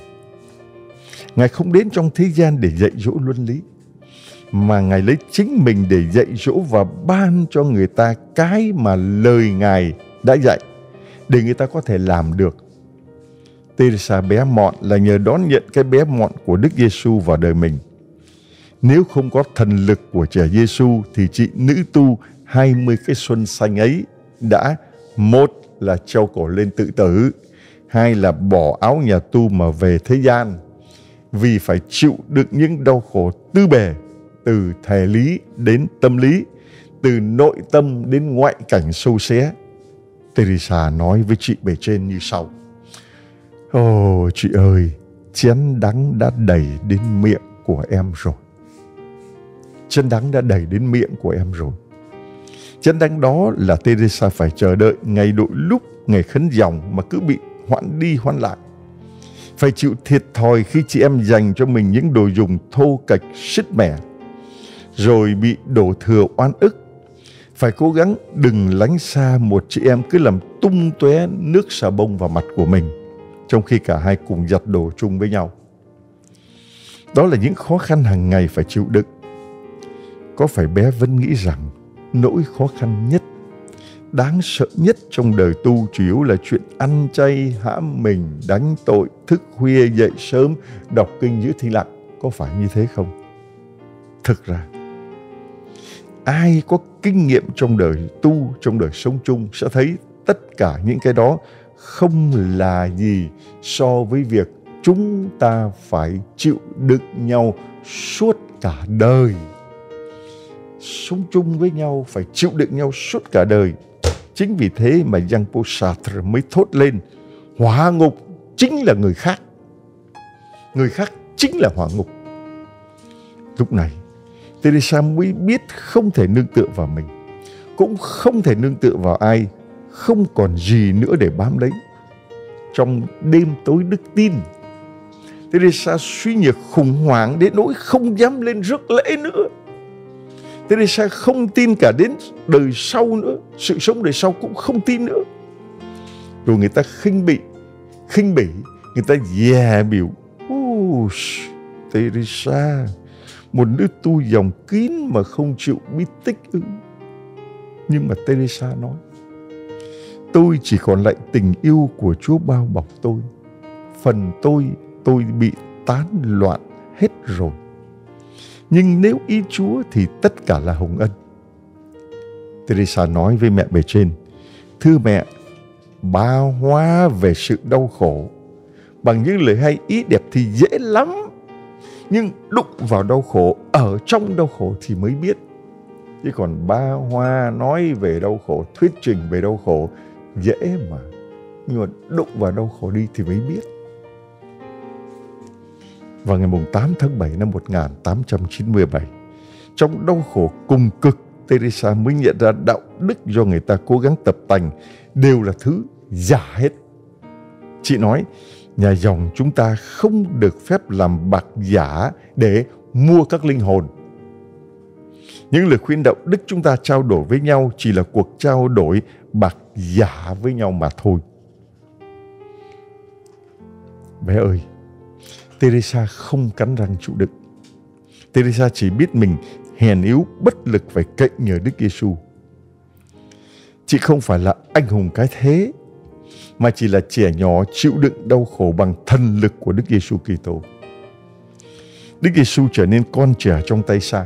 Ngài không đến trong thế gian để dạy dỗ luân lý, mà Ngài lấy chính mình để dạy dỗ và ban cho người ta cái mà lời Ngài đã dạy để người ta có thể làm được Teresa bé mọn là nhờ đón nhận cái bé mọn của Đức Giêsu vào đời mình. Nếu không có thần lực của trẻ Giêsu thì chị nữ tu 20 cái xuân xanh ấy đã một là treo cổ lên tự tử, hai là bỏ áo nhà tu mà về thế gian vì phải chịu được những đau khổ tư bề từ thể lý đến tâm lý, từ nội tâm đến ngoại cảnh sâu xé. Teresa nói với chị bề trên như sau. Ồ chị ơi, chén đắng đã đầy đến miệng của em rồi. Chén đắng đã đầy đến miệng của em rồi. Chén đắng đó là Teresa phải chờ đợi ngày đội lúc, ngày khấn dòng mà cứ bị hoãn đi hoãn lại. Phải chịu thiệt thòi khi chị em dành cho mình những đồ dùng thô kệch sứt mẻ. Rồi bị đổ thừa oan ức. Phải cố gắng đừng lánh xa một chị em cứ làm tung tóe nước xà bông vào mặt của mình trong khi cả hai cùng giặt đồ chung với nhau. Đó là những khó khăn hàng ngày phải chịu đựng. Có phải bé vẫn nghĩ rằng nỗi khó khăn nhất, đáng sợ nhất trong đời tu chủ yếu là chuyện ăn chay, hãm mình, đánh tội, thức khuya, dậy sớm, đọc kinh giữ thi lặng. Có phải như thế không? Thực ra, ai có kinh nghiệm trong đời tu trong đời sống chung sẽ thấy tất cả những cái đó không là gì so với việc chúng ta phải chịu đựng nhau suốt cả đời. Sống chung với nhau, phải chịu đựng nhau suốt cả đời. Chính vì thế mà Jean Paul Sartre mới thốt lên, hỏa ngục chính là người khác. Người khác chính là hỏa ngục. Lúc này Teresa mới biết không thể nương tựa vào mình, cũng không thể nương tựa vào ai không còn gì nữa để bám lấy. Trong đêm tối đức tin Teresa suy nhược khủng hoảng đến nỗi không dám lên rước lễ nữa. Teresa không tin cả đến đời sau nữa sự sống đời sau cũng không tin nữa. Rồi người ta khinh bị khinh bỉ người ta dè biểu oh, Teresa một đứa tu dòng kín mà không chịu biết tích ư? Nhưng mà Teresa nói tôi chỉ còn lại tình yêu của Chúa bao bọc tôi. Phần tôi tôi bị tán loạn hết rồi. Nhưng nếu ý Chúa thì tất cả là hồng ân. Teresa nói với mẹ bề trên, thưa mẹ, ba hoa về sự đau khổ. Bằng những lời hay, ý đẹp thì dễ lắm. Nhưng đụng vào đau khổ, ở trong đau khổ thì mới biết. Chứ còn ba hoa nói về đau khổ, thuyết trình về đau khổ dễ mà nhưng mà đụng vào đau khổ đi thì mới biết vào ngày 8 tháng 7 năm 1897 trong đau khổ cùng cực Teresa mới nhận ra đạo đức do người ta cố gắng tập tành đều là thứ giả hết. Chị nói, nhà dòng chúng ta không được phép làm bạc giả để mua các linh hồn. Những lời khuyên đạo đức chúng ta trao đổi với nhau chỉ là cuộc trao đổi bạc giả với nhau mà thôi. Bé ơi, Teresa không cắn răng chịu đựng. Teresa chỉ biết mình hèn yếu bất lực phải cậy nhờ Đức Giêsu. Chị không phải là anh hùng cái thế mà chỉ là trẻ nhỏ chịu đựng đau khổ bằng thần lực của Đức Giêsu Kitô. Đức Giêsu trở nên con trẻ trong tay Sa.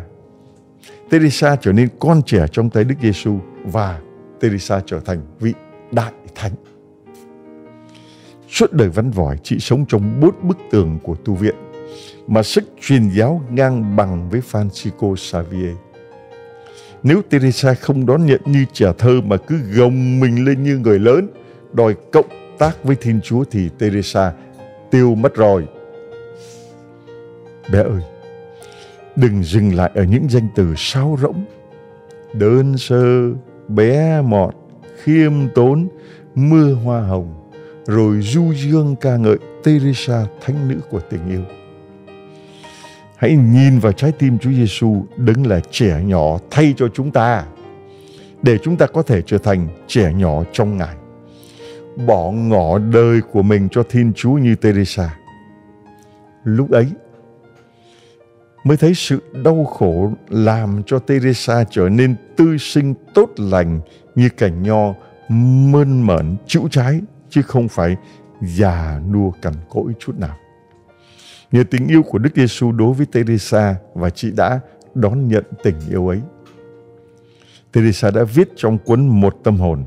Teresa trở nên con trẻ trong tay Đức Giêsu và Teresa trở thành vị đại thánh. Suốt đời văn vỏi, chị sống trong bốn bức tường của tu viện, mà sức truyền giáo ngang bằng với Francisco Xavier. Nếu Teresa không đón nhận như trẻ thơ mà cứ gồng mình lên như người lớn, đòi cộng tác với Thiên Chúa thì Teresa tiêu mất rồi. Bé ơi, đừng dừng lại ở những danh từ sao rỗng, đơn sơ, bé mọt, khiêm tốn, mưa hoa hồng, rồi du dương ca ngợi Teresa thánh nữ của tình yêu. Hãy nhìn vào trái tim Chúa Giêsu đứng là trẻ nhỏ thay cho chúng ta để chúng ta có thể trở thành trẻ nhỏ trong Ngài bỏ ngỏ đời của mình cho Thiên Chúa như Teresa. Lúc ấy mới thấy sự đau khổ làm cho Teresa trở nên tươi sinh tốt lành như cành nho mơn mởn chịu trái chứ không phải già nua cằn cỗi chút nào. Nhờ tình yêu của Đức Giêsu đối với Teresa và chị đã đón nhận tình yêu ấy. Teresa đã viết trong cuốn Một tâm hồn,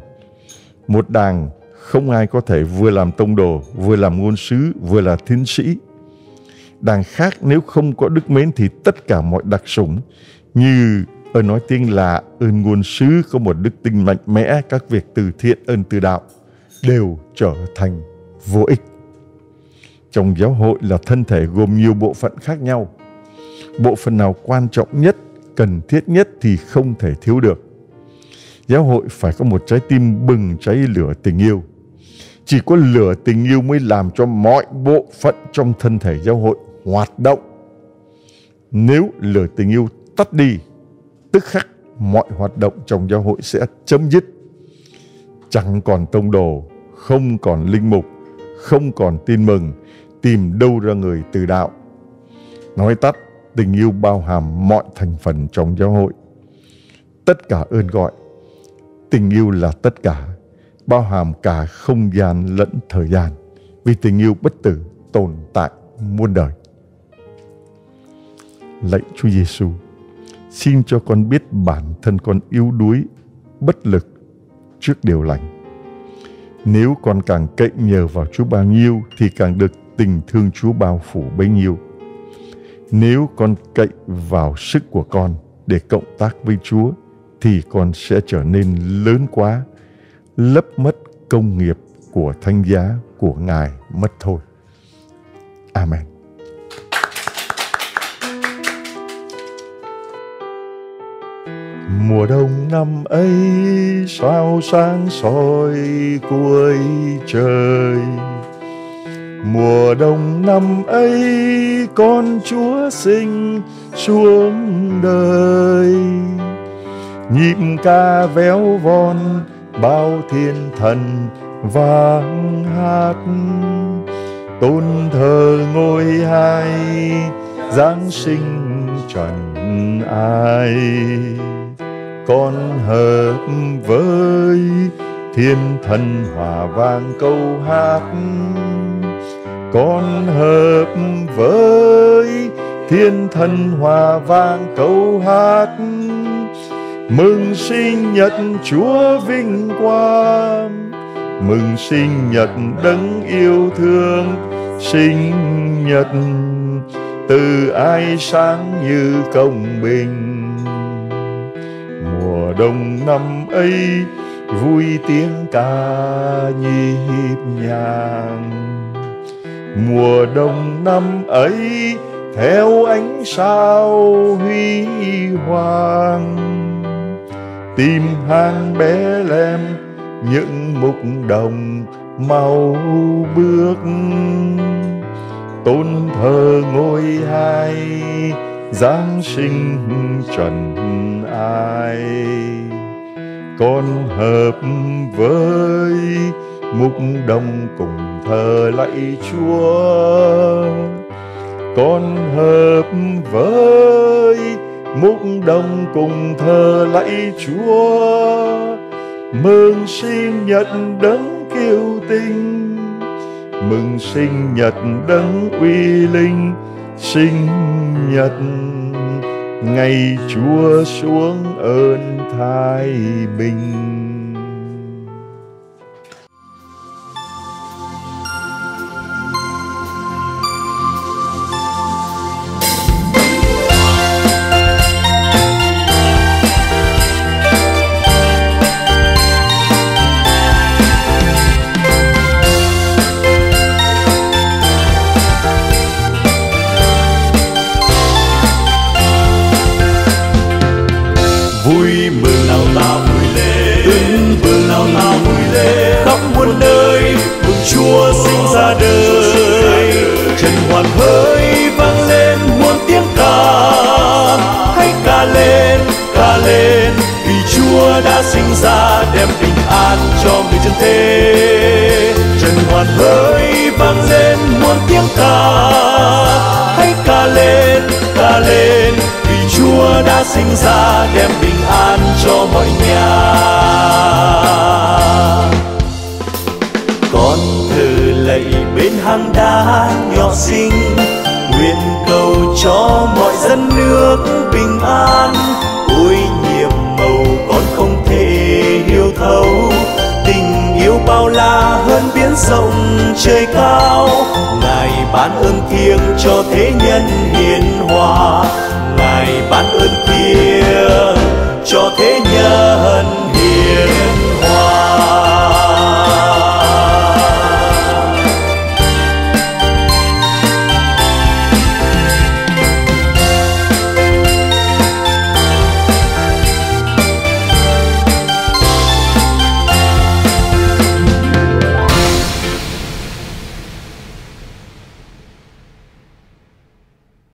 một đàng không ai có thể vừa làm tông đồ, vừa làm ngôn sứ, vừa là thiên sĩ. Đàn khác nếu không có đức mến thì tất cả mọi đặc sủng như ơn nói tiếng là ơn ngôn sứ có một đức tin mạnh mẽ, các việc từ thiện, ơn từ đạo đều trở thành vô ích. Trong giáo hội là thân thể gồm nhiều bộ phận khác nhau. Bộ phận nào quan trọng nhất, cần thiết nhất thì không thể thiếu được. Giáo hội phải có một trái tim bừng cháy lửa tình yêu chỉ có lửa tình yêu mới làm cho mọi bộ phận trong thân thể giáo hội hoạt động. Nếu lửa tình yêu tắt đi, tức khắc mọi hoạt động trong giáo hội sẽ chấm dứt. Chẳng còn tông đồ, không còn linh mục, không còn tin mừng, tìm đâu ra người từ đạo. Nói tắt, tình yêu bao hàm mọi thành phần trong giáo hội. Tất cả ơn gọi, tình yêu là tất cả bao hàm cả không gian lẫn thời gian vì tình yêu bất tử tồn tại muôn đời. Lạy Chúa Giêsu, xin cho con biết bản thân con yếu đuối, bất lực trước điều lành. Nếu con càng cậy nhờ vào Chúa bao nhiêu thì càng được tình thương Chúa bao phủ bấy nhiêu. Nếu con cậy vào sức của con để cộng tác với Chúa thì con sẽ trở nên lớn quá, lấp mất công nghiệp của thanh giá của Ngài mất thôi. Amen. Mùa đông năm ấy, sao sáng soi cuối trời? Mùa đông năm ấy, con Chúa sinh xuống đời. Nhịp ca véo von, bao thiên thần vang hát. Tôn thờ ngôi hai, giáng sinh trần ai? Con hợp với thiên thần hòa vang câu hát. Con hợp với thiên thần hòa vang câu hát. Mừng sinh nhật chúa vinh quang. Mừng sinh nhật đấng yêu thương. Sinh nhật từ ai sáng như công bình mùa đông năm ấy, vui tiếng ca nhịp nhàng. Mùa đông năm ấy, theo ánh sao huy hoàng. Tìm hang bé lem, những mục đồng màu bước. Tôn thờ ngôi hai giáng sinh trần ai? Con hợp với mục đồng cùng thờ lạy chúa. Con hợp với mục đồng cùng thờ lạy chúa. Mừng sinh nhật đấng kiêu tinh. Mừng sinh nhật đấng uy linh sinh nhật ngày chúa xuống ơn thái bình.